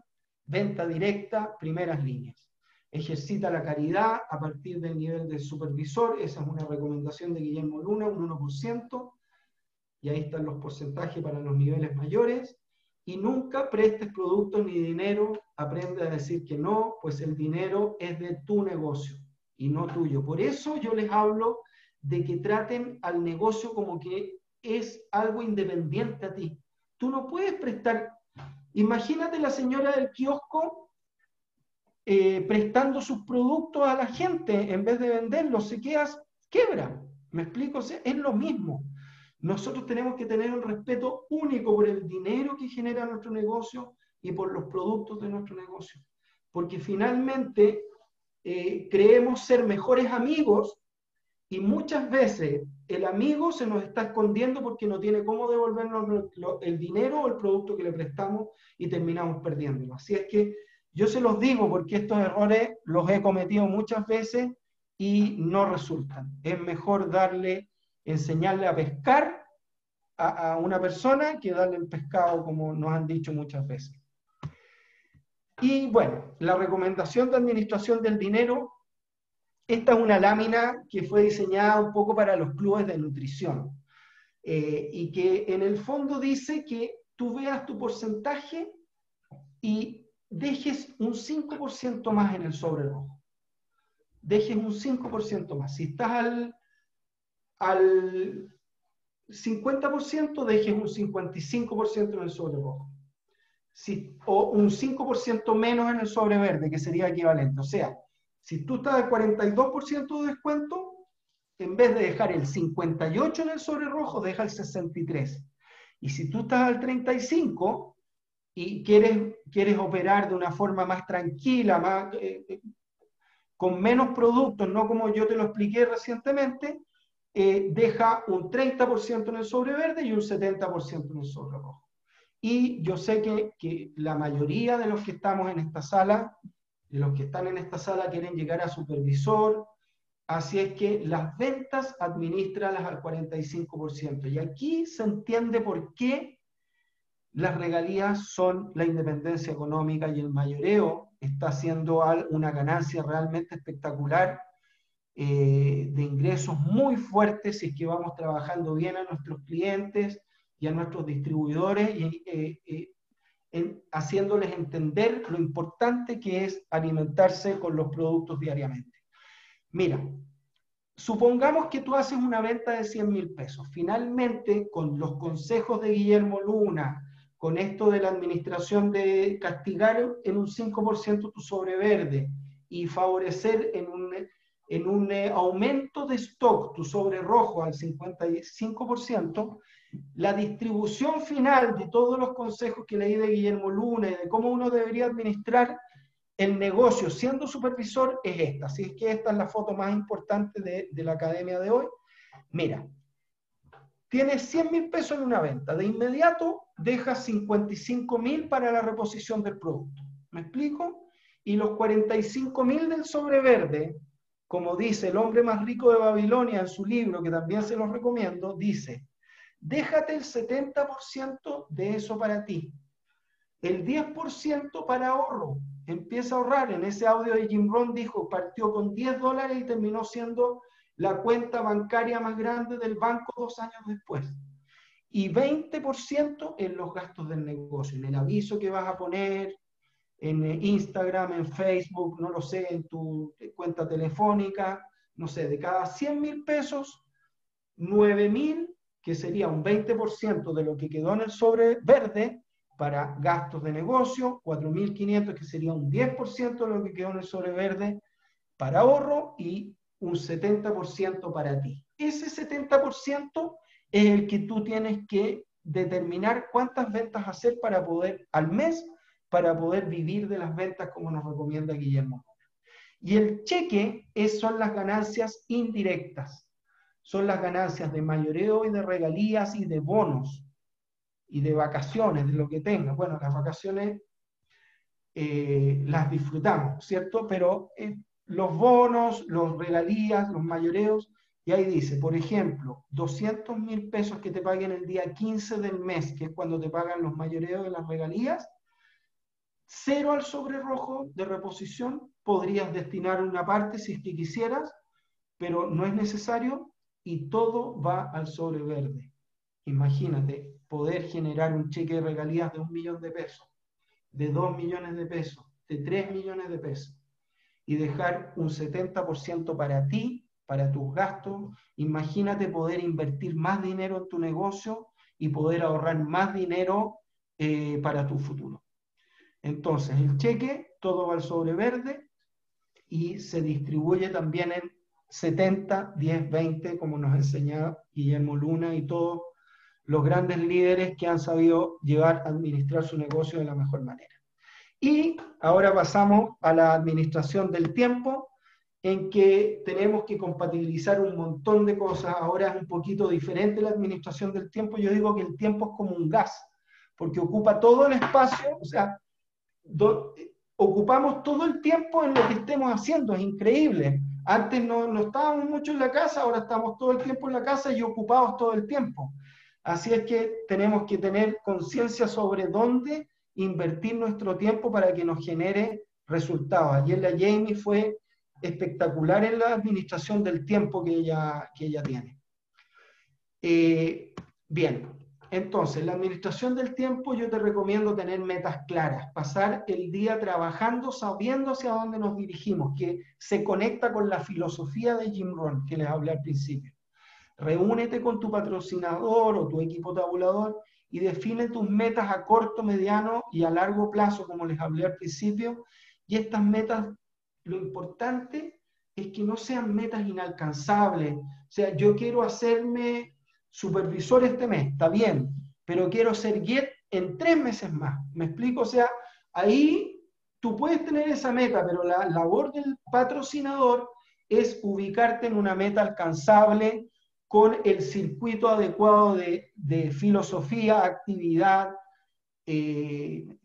venta directa, primeras líneas ejercita la caridad a partir del nivel de supervisor, esa es una recomendación de Guillermo Luna, un 1%, y ahí están los porcentajes para los niveles mayores, y nunca prestes productos ni dinero, aprende a decir que no, pues el dinero es de tu negocio y no tuyo. Por eso yo les hablo de que traten al negocio como que es algo independiente a ti. Tú no puedes prestar, imagínate la señora del kiosco eh, prestando sus productos a la gente en vez de venderlos, se queda, quiebra. ¿Me explico? es lo mismo. Nosotros tenemos que tener un respeto único por el dinero que genera nuestro negocio y por los productos de nuestro negocio. Porque finalmente eh, creemos ser mejores amigos y muchas veces el amigo se nos está escondiendo porque no tiene cómo devolvernos el dinero o el producto que le prestamos y terminamos perdiéndolo. Así es que yo se los digo porque estos errores los he cometido muchas veces y no resultan. Es mejor darle, enseñarle a pescar a, una persona que darle el pescado, como nos han dicho muchas veces. Y bueno, la recomendación de administración del dinero, esta es una lámina que fue diseñada un poco para los clubes de nutrición eh, y que en el fondo dice que tú veas tu porcentaje y dejes un 5% más en el sobre rojo. Dejes un 5% más. Si estás al, al 50%, dejes un 55% en el sobre rojo. O un 5% menos en el sobre verde, que sería equivalente. O sea, si tú estás al 42% de descuento, en vez de dejar el 58 en el sobre rojo, deja el 63. Y si tú estás al 35, y quieres, quieres operar de una forma más tranquila, más, eh, eh, con menos productos, no como yo te lo expliqué recientemente, eh, deja un 30% en el sobre verde y un 70% en el sobre rojo. Y yo sé que, que la mayoría de los que estamos en esta sala, de los que están en esta sala quieren llegar a supervisor, así es que las ventas administralas al 45%. Y aquí se entiende por qué las regalías son la independencia económica y el mayoreo está haciendo una ganancia realmente espectacular eh, de ingresos muy fuertes si es que vamos trabajando bien a nuestros clientes y a nuestros distribuidores y eh, eh, haciéndoles entender lo importante que es alimentarse con los productos diariamente. Mira, supongamos que tú haces una venta de 100 mil pesos. Finalmente, con los consejos de Guillermo Luna, con esto de la administración de castigar en un 5% tu sobreverde y favorecer en un, en un eh, aumento de stock tu sobre rojo al 55%, la distribución final de todos los consejos que leí de Guillermo Luna y de cómo uno debería administrar el negocio siendo supervisor es esta. Así es que esta es la foto más importante de, de la academia de hoy. Mira, tienes 100 mil pesos en una venta. De inmediato dejas 55 mil para la reposición del producto. ¿Me explico? Y los 45 mil del sobre verde, como dice el hombre más rico de Babilonia en su libro, que también se los recomiendo, dice, déjate el 70% de eso para ti. El 10% para ahorro. Empieza a ahorrar. En ese audio de Jim Rohn dijo, partió con 10 dólares y terminó siendo la cuenta bancaria más grande del banco dos años después. Y 20% en los gastos del negocio, en el aviso que vas a poner en Instagram, en Facebook, no lo sé, en tu cuenta telefónica, no sé, de cada 100 mil pesos, 9 mil, que sería un 20% de lo que quedó en el sobre verde, para gastos de negocio, 4.500, que sería un 10% de lo que quedó en el sobre verde, para ahorro y un 70% para ti. Ese 70% es el que tú tienes que determinar cuántas ventas hacer para poder, al mes, para poder vivir de las ventas como nos recomienda Guillermo. Y el cheque es, son las ganancias indirectas. Son las ganancias de mayoreo y de regalías y de bonos y de vacaciones, de lo que tengas. Bueno, las vacaciones eh, las disfrutamos, ¿cierto? Pero eh, los bonos, los regalías, los mayoreos, y ahí dice, por ejemplo, 200 mil pesos que te paguen el día 15 del mes, que es cuando te pagan los mayoreos de las regalías, cero al sobre rojo de reposición, podrías destinar una parte si es que quisieras, pero no es necesario y todo va al sobre verde. Imagínate poder generar un cheque de regalías de un millón de pesos, de dos millones de pesos, de tres millones de pesos y dejar un 70% para ti, para tus gastos. Imagínate poder invertir más dinero en tu negocio y poder ahorrar más dinero eh, para tu futuro. Entonces, el cheque, todo va al sobre verde y se distribuye también en 70, 10, 20, como nos enseñaba Guillermo Luna y todos los grandes líderes que han sabido llevar a administrar su negocio de la mejor manera. Y ahora pasamos a la administración del tiempo, en que tenemos que compatibilizar un montón de cosas. Ahora es un poquito diferente la administración del tiempo. Yo digo que el tiempo es como un gas, porque ocupa todo el espacio, o sea, ocupamos todo el tiempo en lo que estemos haciendo, es increíble. Antes no, no estábamos mucho en la casa, ahora estamos todo el tiempo en la casa y ocupados todo el tiempo. Así es que tenemos que tener conciencia sobre dónde invertir nuestro tiempo para que nos genere resultados. Ayer la Jamie fue espectacular en la administración del tiempo que ella, que ella tiene. Eh, bien, entonces, la administración del tiempo yo te recomiendo tener metas claras, pasar el día trabajando sabiendo hacia dónde nos dirigimos, que se conecta con la filosofía de Jim Rohn que les hablé al principio. Reúnete con tu patrocinador o tu equipo tabulador y define tus metas a corto, mediano y a largo plazo, como les hablé al principio. Y estas metas, lo importante es que no sean metas inalcanzables. O sea, yo quiero hacerme supervisor este mes, está bien, pero quiero ser GET en tres meses más. ¿Me explico? O sea, ahí tú puedes tener esa meta, pero la labor del patrocinador es ubicarte en una meta alcanzable con el circuito adecuado de, filosofía, actividad, eh,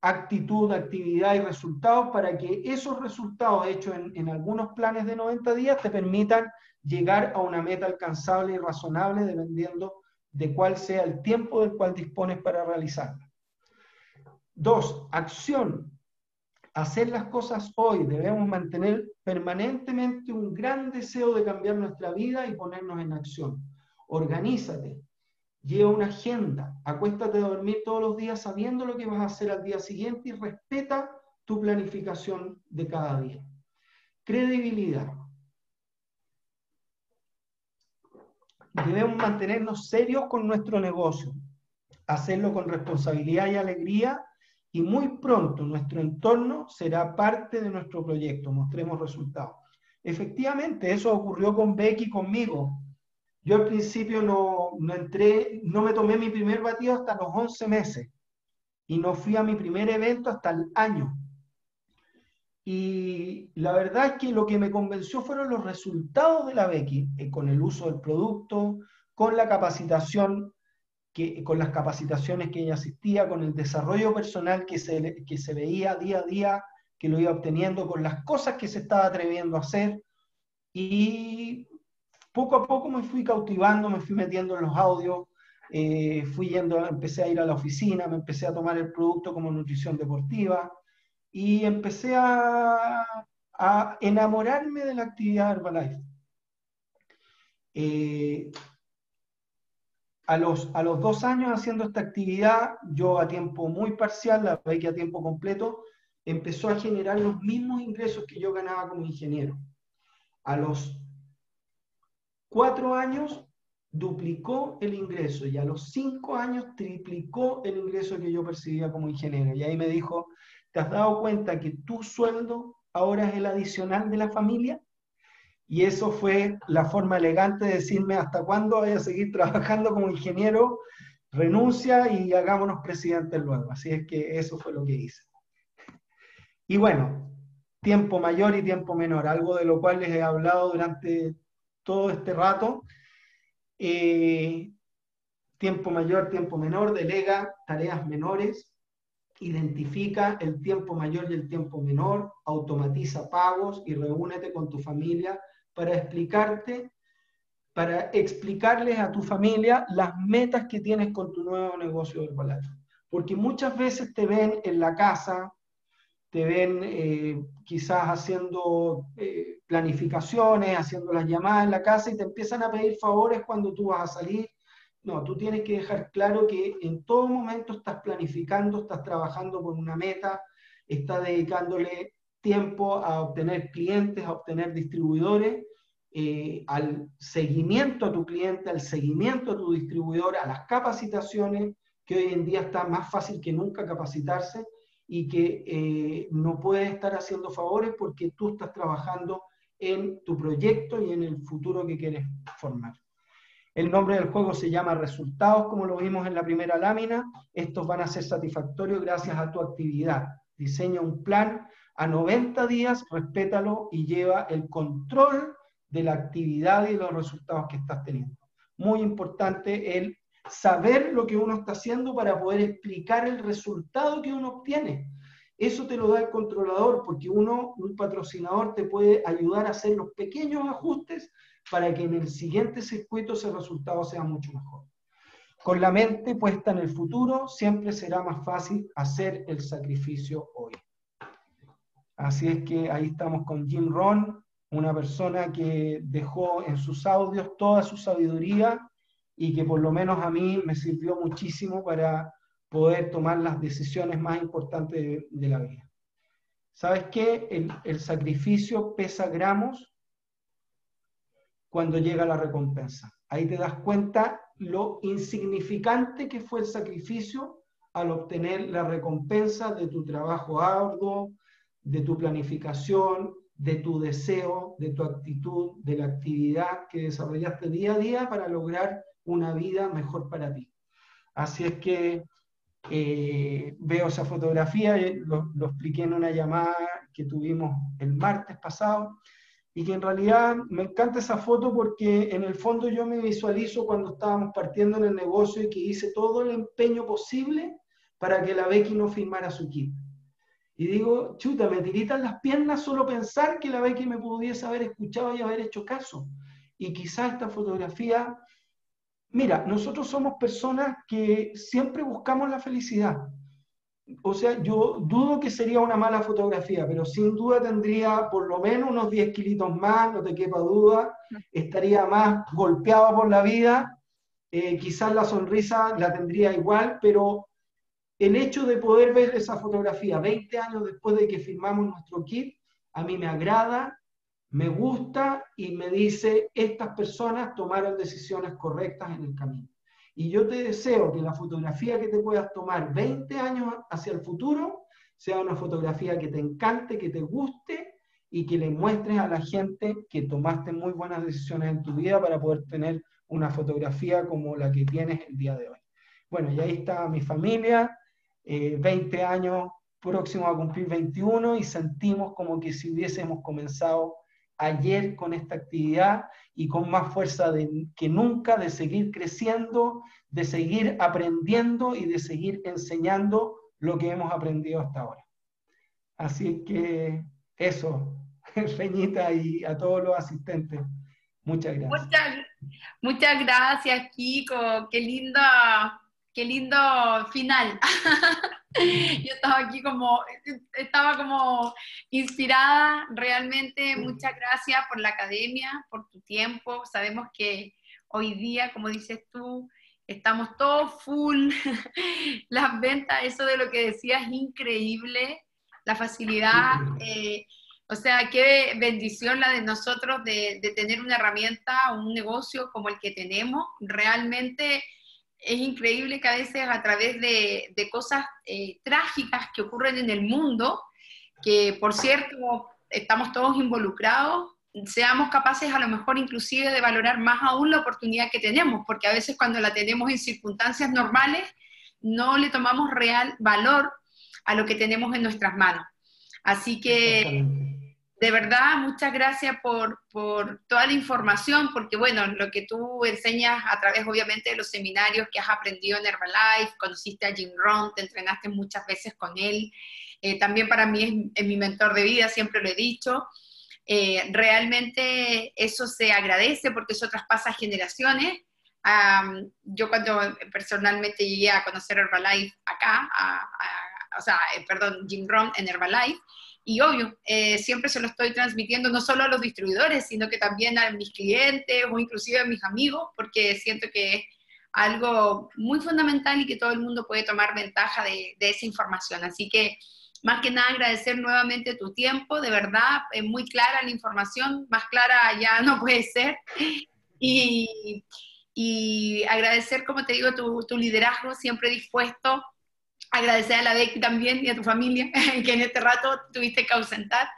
actitud, actividad y resultados para que esos resultados hechos en, en, algunos planes de 90 días te permitan llegar a una meta alcanzable y razonable dependiendo de cuál sea el tiempo del cual dispones para realizarla. Dos, acción hacer las cosas hoy, debemos mantener permanentemente un gran deseo de cambiar nuestra vida y ponernos en acción. Organízate, lleva una agenda, acuéstate a dormir todos los días sabiendo lo que vas a hacer al día siguiente y respeta tu planificación de cada día. Credibilidad. Debemos mantenernos serios con nuestro negocio, hacerlo con responsabilidad y alegría y muy pronto nuestro entorno será parte de nuestro proyecto, mostremos resultados. Efectivamente, eso ocurrió con Becky conmigo. Yo al principio no, no entré, no me tomé mi primer batido hasta los 11 meses y no fui a mi primer evento hasta el año. Y la verdad es que lo que me convenció fueron los resultados de la Becky, eh, con el uso del producto, con la capacitación que, con las capacitaciones que ella asistía, con el desarrollo personal que se, que se veía día a día, que lo iba obteniendo, con las cosas que se estaba atreviendo a hacer. Y poco a poco me fui cautivando, me fui metiendo en los audios, eh, fui yendo, empecé a ir a la oficina, me empecé a tomar el producto como nutrición deportiva y empecé a, a enamorarme de la actividad Herbalife. Eh, a los, a los dos años haciendo esta actividad, yo a tiempo muy parcial, la que a tiempo completo, empezó a generar los mismos ingresos que yo ganaba como ingeniero. A los cuatro años duplicó el ingreso y a los cinco años triplicó el ingreso que yo percibía como ingeniero. Y ahí me dijo, ¿te has dado cuenta que tu sueldo ahora es el adicional de la familia? Y eso fue la forma elegante de decirme hasta cuándo voy a seguir trabajando como ingeniero, renuncia y hagámonos presidentes luego. Así es que eso fue lo que hice. Y bueno, tiempo mayor y tiempo menor, algo de lo cual les he hablado durante todo este rato. Eh, tiempo mayor, tiempo menor, delega tareas menores, identifica el tiempo mayor y el tiempo menor, automatiza pagos y reúnete con tu familia para explicarte, para explicarles a tu familia las metas que tienes con tu nuevo negocio de Herbalife. Porque muchas veces te ven en la casa, te ven eh, quizás haciendo eh, planificaciones, haciendo las llamadas en la casa y te empiezan a pedir favores cuando tú vas a salir. No, tú tienes que dejar claro que en todo momento estás planificando, estás trabajando por una meta, estás dedicándole tiempo a obtener clientes, a obtener distribuidores, eh, al seguimiento a tu cliente, al seguimiento a tu distribuidor, a las capacitaciones, que hoy en día está más fácil que nunca capacitarse y que eh, no puedes estar haciendo favores porque tú estás trabajando en tu proyecto y en el futuro que quieres formar. El nombre del juego se llama resultados, como lo vimos en la primera lámina. Estos van a ser satisfactorios gracias a tu actividad. Diseña un plan a 90 días, respétalo y lleva el control de la actividad y los resultados que estás teniendo. Muy importante el saber lo que uno está haciendo para poder explicar el resultado que uno obtiene. Eso te lo da el controlador porque uno, un patrocinador, te puede ayudar a hacer los pequeños ajustes para que en el siguiente circuito ese resultado sea mucho mejor. Con la mente puesta en el futuro, siempre será más fácil hacer el sacrificio hoy. Así es que ahí estamos con Jim Ron, una persona que dejó en sus audios toda su sabiduría y que por lo menos a mí me sirvió muchísimo para poder tomar las decisiones más importantes de, la vida. ¿Sabes qué? El, el sacrificio pesa gramos cuando llega la recompensa. Ahí te das cuenta lo insignificante que fue el sacrificio al obtener la recompensa de tu trabajo arduo, de tu planificación, de tu deseo, de tu actitud, de la actividad que desarrollaste día a día para lograr una vida mejor para ti. Así es que eh, veo esa fotografía, lo, lo, expliqué en una llamada que tuvimos el martes pasado, y que en realidad me encanta esa foto porque en el fondo yo me visualizo cuando estábamos partiendo en el negocio y que hice todo el empeño posible para que la Becky no firmara su kit. Y digo, chuta, me tiritan las piernas solo pensar que la Becky me pudiese haber escuchado y haber hecho caso. Y quizás esta fotografía, mira, nosotros somos personas que siempre buscamos la felicidad. O sea, yo dudo que sería una mala fotografía, pero sin duda tendría por lo menos unos 10 kilitos más, no te quepa duda, estaría más golpeado por la vida, eh, quizás la sonrisa la tendría igual, pero el hecho de poder ver esa fotografía 20 años después de que firmamos nuestro kit, a mí me agrada, me gusta y me dice, estas personas tomaron decisiones correctas en el camino. Y yo te deseo que la fotografía que te puedas tomar 20 años hacia el futuro sea una fotografía que te encante, que te guste y que le muestres a la gente que tomaste muy buenas decisiones en tu vida para poder tener una fotografía como la que tienes el día de hoy. Bueno, y ahí está mi familia, 20 eh, años próximos a cumplir 21 y sentimos como que si hubiésemos comenzado ayer con esta actividad y con más fuerza que nunca de seguir creciendo, de seguir aprendiendo y de seguir enseñando lo que hemos aprendido hasta ahora. Así que eso, Feñita y a todos los asistentes, muchas gracias. Muchas, muchas gracias, Kiko. Qué lindo qué lindo final. Yo estaba aquí como, estaba como inspirada, realmente muchas gracias por la academia, por tu tiempo. Sabemos que hoy día, como dices tú, estamos todos full. Las ventas, eso de lo que decías increíble. La facilidad, eh, o sea, qué bendición la de nosotros de, de tener una herramienta, un negocio como el que tenemos. Realmente es increíble que a veces a través de, cosas eh, trágicas que ocurren en el mundo, que por cierto estamos todos involucrados, seamos capaces a lo mejor inclusive de valorar más aún la oportunidad que tenemos, porque a veces cuando la tenemos en circunstancias normales no le tomamos real valor a lo que tenemos en nuestras manos. Así que de verdad, muchas gracias por, toda la información, porque bueno, lo que tú enseñas a través obviamente de los seminarios que has aprendido en Herbalife, conociste a Jim Rohn, te entrenaste muchas veces con él, eh, también para mí es, mi mentor de vida, siempre lo he dicho. Eh, realmente eso se agradece porque eso traspasa generaciones. yo cuando personalmente llegué a conocer Herbalife acá, o sea, eh, perdón, Jim Rohn en Herbalife, y obvio, eh, siempre se lo estoy transmitiendo no solo a los distribuidores, sino que también a mis clientes o inclusive a mis amigos, porque siento que es algo muy fundamental y que todo el mundo puede tomar ventaja de, esa información. Así que, más que nada, agradecer nuevamente tu tiempo, de verdad, es muy clara la información, más clara ya no puede ser. Y, y agradecer, como te digo, tu, tu liderazgo siempre dispuesto agradecer a la Becky también y a tu familia que en este rato tuviste que ausentar.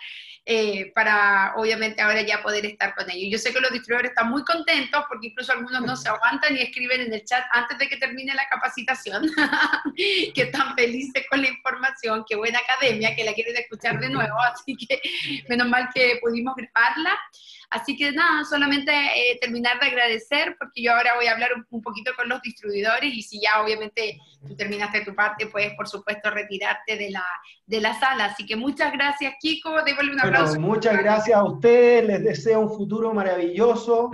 Eh, para obviamente ahora ya poder estar con ellos. Yo sé que los distribuidores están muy contentos porque incluso algunos no se aguantan y escriben en el chat antes de que termine la capacitación, que están felices con la información, qué buena academia, que la quieren escuchar de nuevo, así que menos mal que pudimos grabarla. Así que nada, solamente eh, terminar de agradecer, porque yo ahora voy a hablar un, poquito con los distribuidores y si ya obviamente tú terminaste tu parte, puedes por supuesto retirarte de la, de la sala. Así que muchas gracias, Kiko. Devuelve un aplauso. muchas gracias a ustedes, les deseo un futuro maravilloso.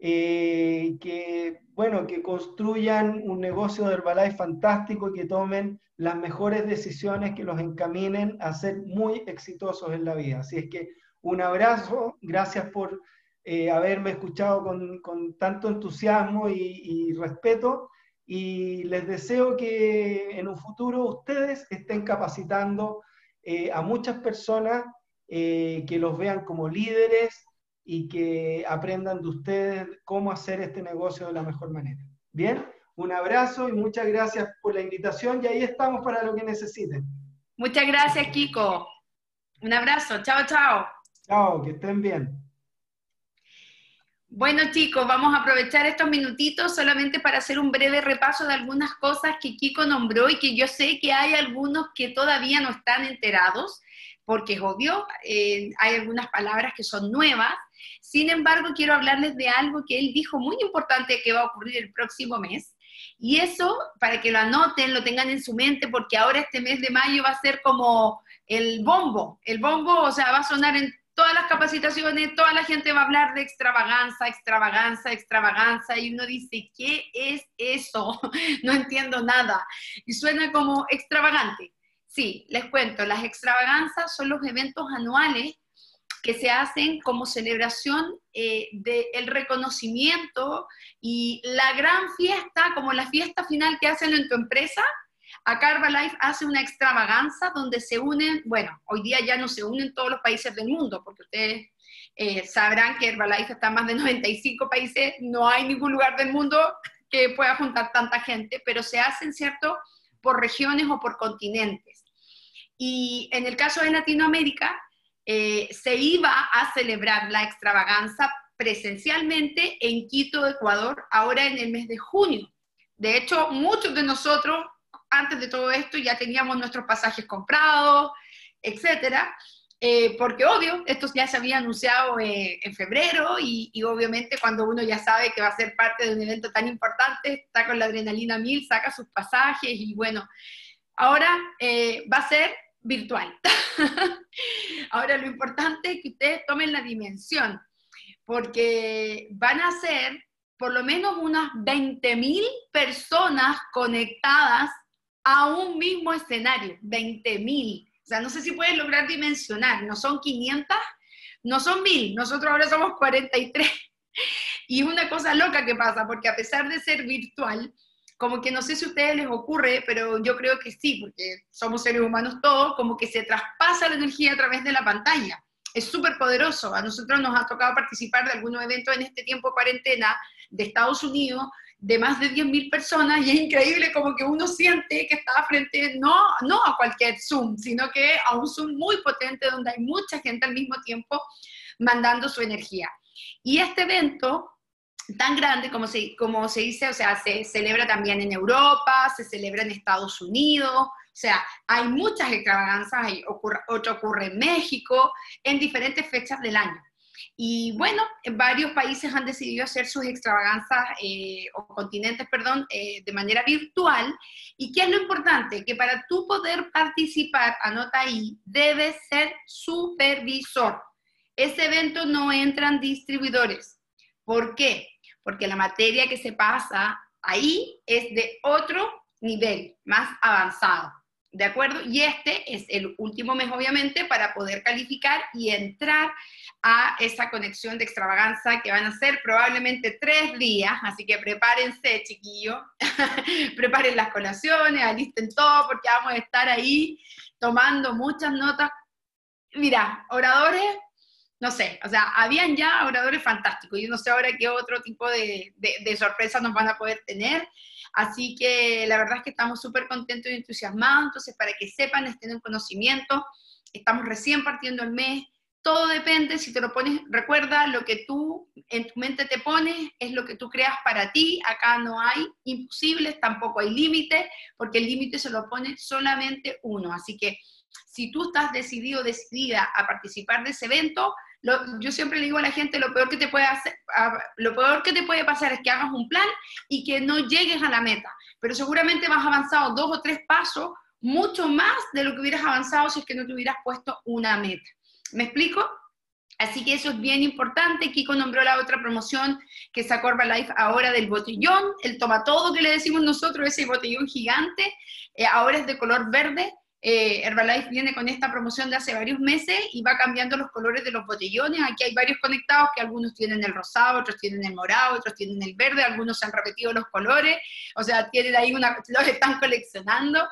Eh, que bueno, que construyan un negocio de Herbalife fantástico y que tomen las mejores decisiones que los encaminen a ser muy exitosos en la vida. Así es que un abrazo, gracias por eh, haberme escuchado con, tanto entusiasmo y, respeto y les deseo que en un futuro ustedes estén capacitando eh, a muchas personas eh, que los vean como líderes y que aprendan de ustedes cómo hacer este negocio de la mejor manera. Bien, un abrazo y muchas gracias por la invitación y ahí estamos para lo que necesiten. Muchas gracias, Kiko. Un abrazo. Chao, chao. Chao, que estén bien. Bueno chicos, vamos a aprovechar estos minutitos solamente para hacer un breve repaso de algunas cosas que Kiko nombró y que yo sé que hay algunos que todavía no están enterados, porque es obvio, eh, hay algunas palabras que son nuevas. Sin embargo, quiero hablarles de algo que él dijo muy importante que va a ocurrir el próximo mes. Y eso, para que lo anoten, lo tengan en su mente, porque ahora este mes de mayo va a ser como el bombo. El bombo, o sea, va a sonar en todas las capacitaciones, toda la gente va a hablar de extravaganza, extravaganza, extravaganza, y uno dice, ¿qué es eso? No entiendo nada. Y suena como extravagante. Sí, les cuento, las extravaganzas son los eventos anuales que se hacen como celebración eh, del reconocimiento y la gran fiesta, como la fiesta final que hacen en tu empresa, Acá Herbalife hace una extravaganza donde se unen, bueno, hoy día ya no se unen todos los países del mundo, porque ustedes eh, sabrán que Herbalife está en más de 95 países, no hay ningún lugar del mundo que pueda juntar tanta gente, pero se hacen, ¿cierto?, por regiones o por continentes. Y en el caso de Latinoamérica, eh, se iba a celebrar la extravaganza presencialmente en Quito, Ecuador, ahora en el mes de junio. De hecho, muchos de nosotros antes de todo esto ya teníamos nuestros pasajes comprados, etcétera, eh, porque obvio, esto ya se había anunciado eh, en febrero y, obviamente cuando uno ya sabe que va a ser parte de un evento tan importante, está con la adrenalina mil, saca sus pasajes y bueno, ahora eh, va a ser virtual. ahora lo importante es que ustedes tomen la dimensión, porque van a ser por lo menos unas 20.000 personas conectadas a un mismo escenario, 20 mil. O sea, no sé si puedes lograr dimensionar, no son 500, no son mil, nosotros ahora somos 43. Y una cosa loca que pasa, porque a pesar de ser virtual, como que no sé si a ustedes les ocurre, pero yo creo que sí, porque somos seres humanos todos, como que se traspasa la energía a través de la pantalla. Es súper poderoso. A nosotros nos ha tocado participar de algunos eventos en este tiempo de cuarentena de Estados Unidos, de más de 10.000 personas y es increíble como que uno siente que está frente no, no a cualquier Zoom, sino que a un Zoom muy potente donde hay mucha gente al mismo tiempo mandando su energía. Y este evento tan grande como se, como se dice, o sea, se celebra también en Europa, se celebra en Estados Unidos, o sea, hay muchas extravaganzas, hay, otro ocurre en México, en diferentes fechas del año. Y bueno, varios países han decidido hacer sus extravaganzas, eh, o continentes, perdón, eh, de manera virtual. ¿Y qué es lo importante? Que para tú poder participar, anota ahí, debes ser supervisor. Ese evento no entran distribuidores. ¿Por qué? Porque la materia que se pasa ahí es de otro nivel, más avanzado. ¿De acuerdo? Y este es el último mes, obviamente, para poder calificar y entrar a esa conexión de extravaganza que van a ser probablemente tres días. Así que prepárense, chiquillos. Preparen las colaciones, alisten todo, porque vamos a estar ahí tomando muchas notas. Mira, oradores, no sé, o sea, habían ya oradores fantásticos. Yo no sé ahora qué otro tipo de, de, de sorpresas nos van a poder tener Así que la verdad es que estamos súper contentos y entusiasmados, entonces para que sepan, estén en conocimiento, estamos recién partiendo el mes, todo depende, si te lo pones, recuerda, lo que tú en tu mente te pones es lo que tú creas para ti, acá no hay imposibles, tampoco hay límite, porque el límite se lo pone solamente uno, así que si tú estás decidido, decidida a participar de ese evento, yo siempre le digo a la gente, lo peor, que te puede lo peor que te puede pasar es que hagas un plan y que no llegues a la meta, pero seguramente vas avanzado dos o tres pasos, mucho más de lo que hubieras avanzado si es que no te hubieras puesto una meta. ¿Me explico? Así que eso es bien importante. Kiko nombró la otra promoción que sacó Herbalife ahora del botellón, el toma todo que le decimos nosotros, ese botellón gigante, eh, ahora es de color verde eh, Herbalife viene con esta promoción de hace varios meses y va cambiando los colores de los botellones. Aquí hay varios conectados que algunos tienen el rosado, otros tienen el morado, otros tienen el verde, algunos se han repetido los colores, o sea, tienen ahí una, los están coleccionando.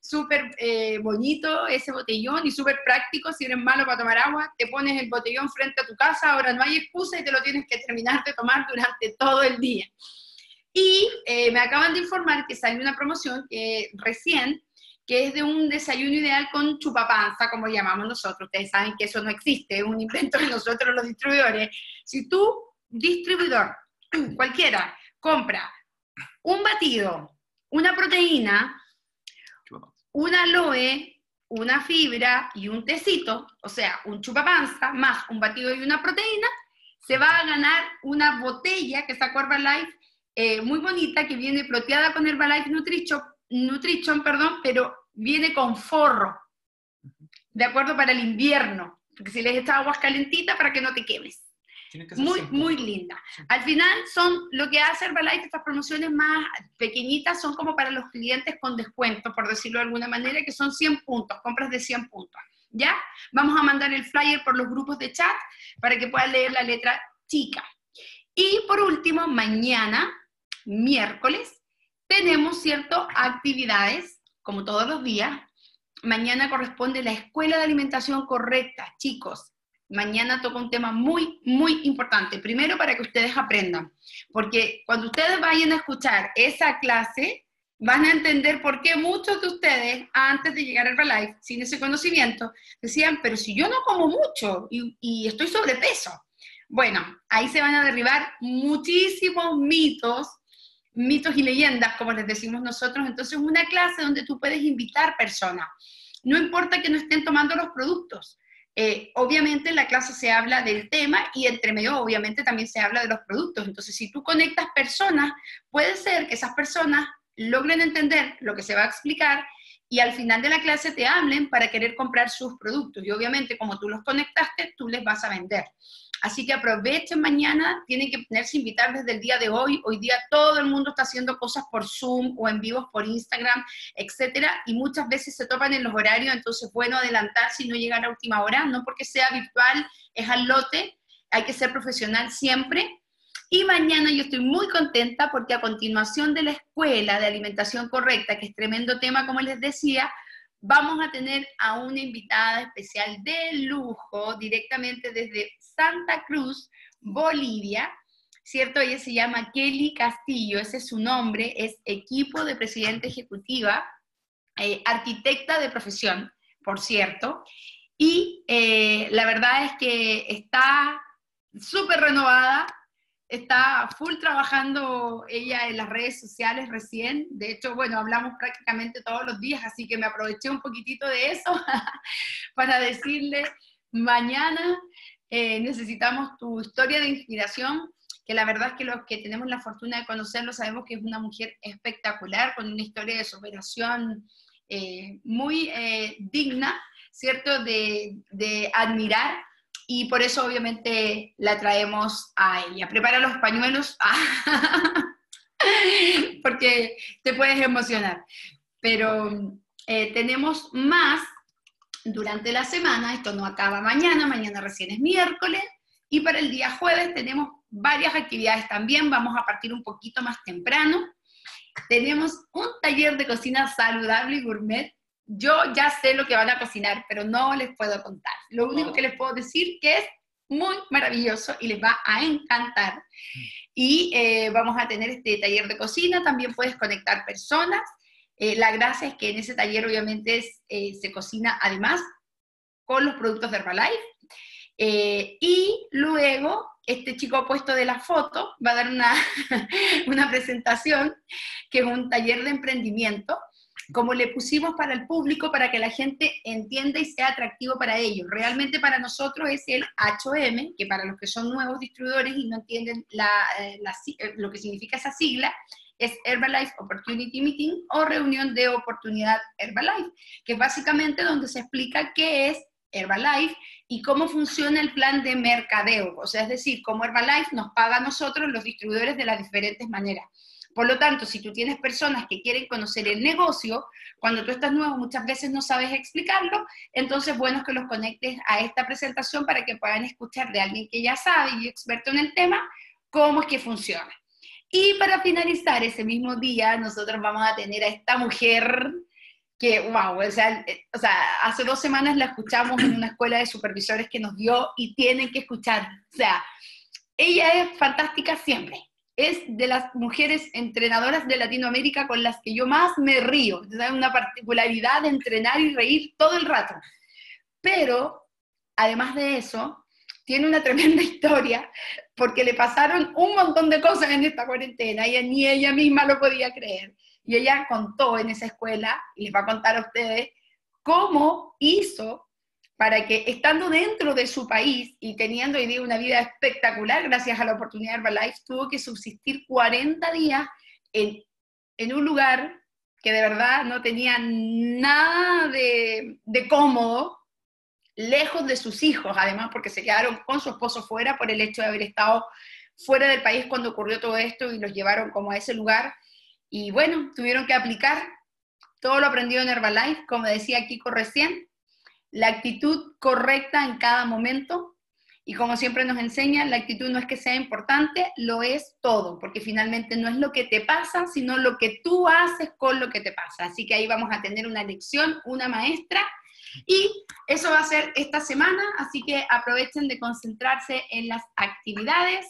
Súper eh, bonito ese botellón y súper práctico. Si eres malo para tomar agua, te pones el botellón frente a tu casa, ahora no hay excusa y te lo tienes que terminar de tomar durante todo el día. Y eh, me acaban de informar que salió una promoción que recién que es de un desayuno ideal con chupapanza, como llamamos nosotros. Ustedes saben que eso no existe, es un invento de nosotros los distribuidores. Si tú, distribuidor, cualquiera, compra un batido, una proteína, una aloe, una fibra y un tecito, o sea, un chupapanza, más un batido y una proteína, se va a ganar una botella que sacó Herbalife eh, muy bonita, que viene proteada con Herbalife Nutrition, Nutrition perdón, pero viene con forro, de acuerdo para el invierno, porque si les echa aguas calentitas para que no te quemes. Muy, muy linda. Al final son lo que hace Herbalife, estas promociones más pequeñitas son como para los clientes con descuento, por decirlo de alguna manera, que son 100 puntos, compras de 100 puntos. ¿Ya? Vamos a mandar el flyer por los grupos de chat para que puedan leer la letra chica. Y por último, mañana, miércoles, tenemos ciertas actividades, como todos los días. Mañana corresponde la Escuela de Alimentación Correcta, chicos. Mañana toca un tema muy, muy importante. Primero para que ustedes aprendan, porque cuando ustedes vayan a escuchar esa clase, van a entender por qué muchos de ustedes, antes de llegar al Herbalife, sin ese conocimiento, decían, pero si yo no como mucho y, y estoy sobrepeso. Bueno, ahí se van a derribar muchísimos mitos, mitos y leyendas, como les decimos nosotros. Entonces, una clase donde tú puedes invitar personas. No importa que no estén tomando los productos, eh, obviamente en la clase se habla del tema y entre medio obviamente también se habla de los productos. Entonces, si tú conectas personas, puede ser que esas personas logren entender lo que se va a explicar y al final de la clase te hablen para querer comprar sus productos. Y obviamente como tú los conectaste, tú les vas a vender. Así que aprovechen mañana, tienen que tenerse invitar desde el día de hoy. Hoy día todo el mundo está haciendo cosas por Zoom o en vivos por Instagram, etcétera, y muchas veces se topan en los horarios, entonces bueno adelantar si no llegar a última hora, no porque sea virtual, es al lote, hay que ser profesional siempre. Y mañana yo estoy muy contenta porque a continuación de la escuela de alimentación correcta, que es tremendo tema, como les decía, vamos a tener a una invitada especial de lujo directamente desde Santa Cruz, Bolivia, ¿cierto? Ella se llama Kelly Castillo, ese es su nombre, es equipo de presidente ejecutiva, eh, arquitecta de profesión, por cierto, y eh, la verdad es que está súper renovada, está full trabajando ella en las redes sociales recién. De hecho, bueno, hablamos prácticamente todos los días, así que me aproveché un poquitito de eso para decirle, mañana eh, necesitamos tu historia de inspiración, que la verdad es que los que tenemos la fortuna de conocerlo sabemos que es una mujer espectacular, con una historia de superación eh, muy eh, digna, ¿cierto? De, de admirar y por eso obviamente la traemos a ella. Prepara los pañuelos porque te puedes emocionar. Pero eh, tenemos más durante la semana, esto no acaba mañana, mañana recién es miércoles, y para el día jueves tenemos varias actividades también, vamos a partir un poquito más temprano. Tenemos un taller de cocina saludable y gourmet yo ya sé lo que van a cocinar, pero no les puedo contar. Lo único que les puedo decir que es muy maravilloso y les va a encantar. Y eh, vamos a tener este taller de cocina, también puedes conectar personas. Eh, la gracia es que en ese taller obviamente eh, se cocina además con los productos de Herbalife. y luego este chico puesto de la foto va a dar una, una presentación que es un taller de emprendimiento como le pusimos para el público para que la gente entienda y sea atractivo para ellos. Realmente para nosotros es el HM, que para los que son nuevos distribuidores y no entienden eh, eh, lo que significa esa sigla, es Herbalife Opportunity Meeting o reunión de oportunidad Herbalife, que es básicamente donde se explica qué es Herbalife y cómo funciona el plan de mercadeo, o sea, es decir, cómo Herbalife nos paga a nosotros los distribuidores de las diferentes maneras. Por lo tanto, si tú tienes personas que quieren conocer el negocio, cuando tú estás nuevo muchas veces no sabes explicarlo, entonces bueno es que los conectes a esta presentación para que puedan escuchar de alguien que ya sabe y experto en el tema cómo es que funciona. Y para finalizar ese mismo día, nosotros vamos a tener a esta mujer que, wow, o sea, o sea, hace dos semanas la escuchamos en una escuela de supervisores que nos dio y tienen que escuchar. O sea, ella es fantástica siempre es de las mujeres entrenadoras de Latinoamérica con las que yo más me río. Es una particularidad de entrenar y reír todo el rato. Pero, además de eso, tiene una tremenda historia porque le pasaron un montón de cosas en esta cuarentena y ni ella misma lo podía creer. Y ella contó en esa escuela, y les va a contar a ustedes, cómo hizo para que estando dentro de su país y teniendo hoy día una vida espectacular gracias a la oportunidad de Herbalife, tuvo que subsistir 40 días en, un lugar que de verdad no tenía nada de, de cómodo, lejos de sus hijos, además porque se quedaron con su esposo fuera por el hecho de haber estado fuera del país cuando ocurrió todo esto y los llevaron como a ese lugar. Y bueno, tuvieron que aplicar todo lo aprendido en Herbalife, como decía Kiko recién, la actitud correcta en cada momento. Y como siempre nos enseñan, la actitud no es que sea importante, lo es todo, porque finalmente no es lo que te pasa, sino lo que tú haces con lo que te pasa. Así que ahí vamos a tener una lección, una maestra y eso va a ser esta semana, así que aprovechen de concentrarse en las actividades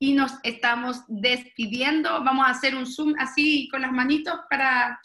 y nos estamos despidiendo. Vamos a hacer un zoom así con las manitos para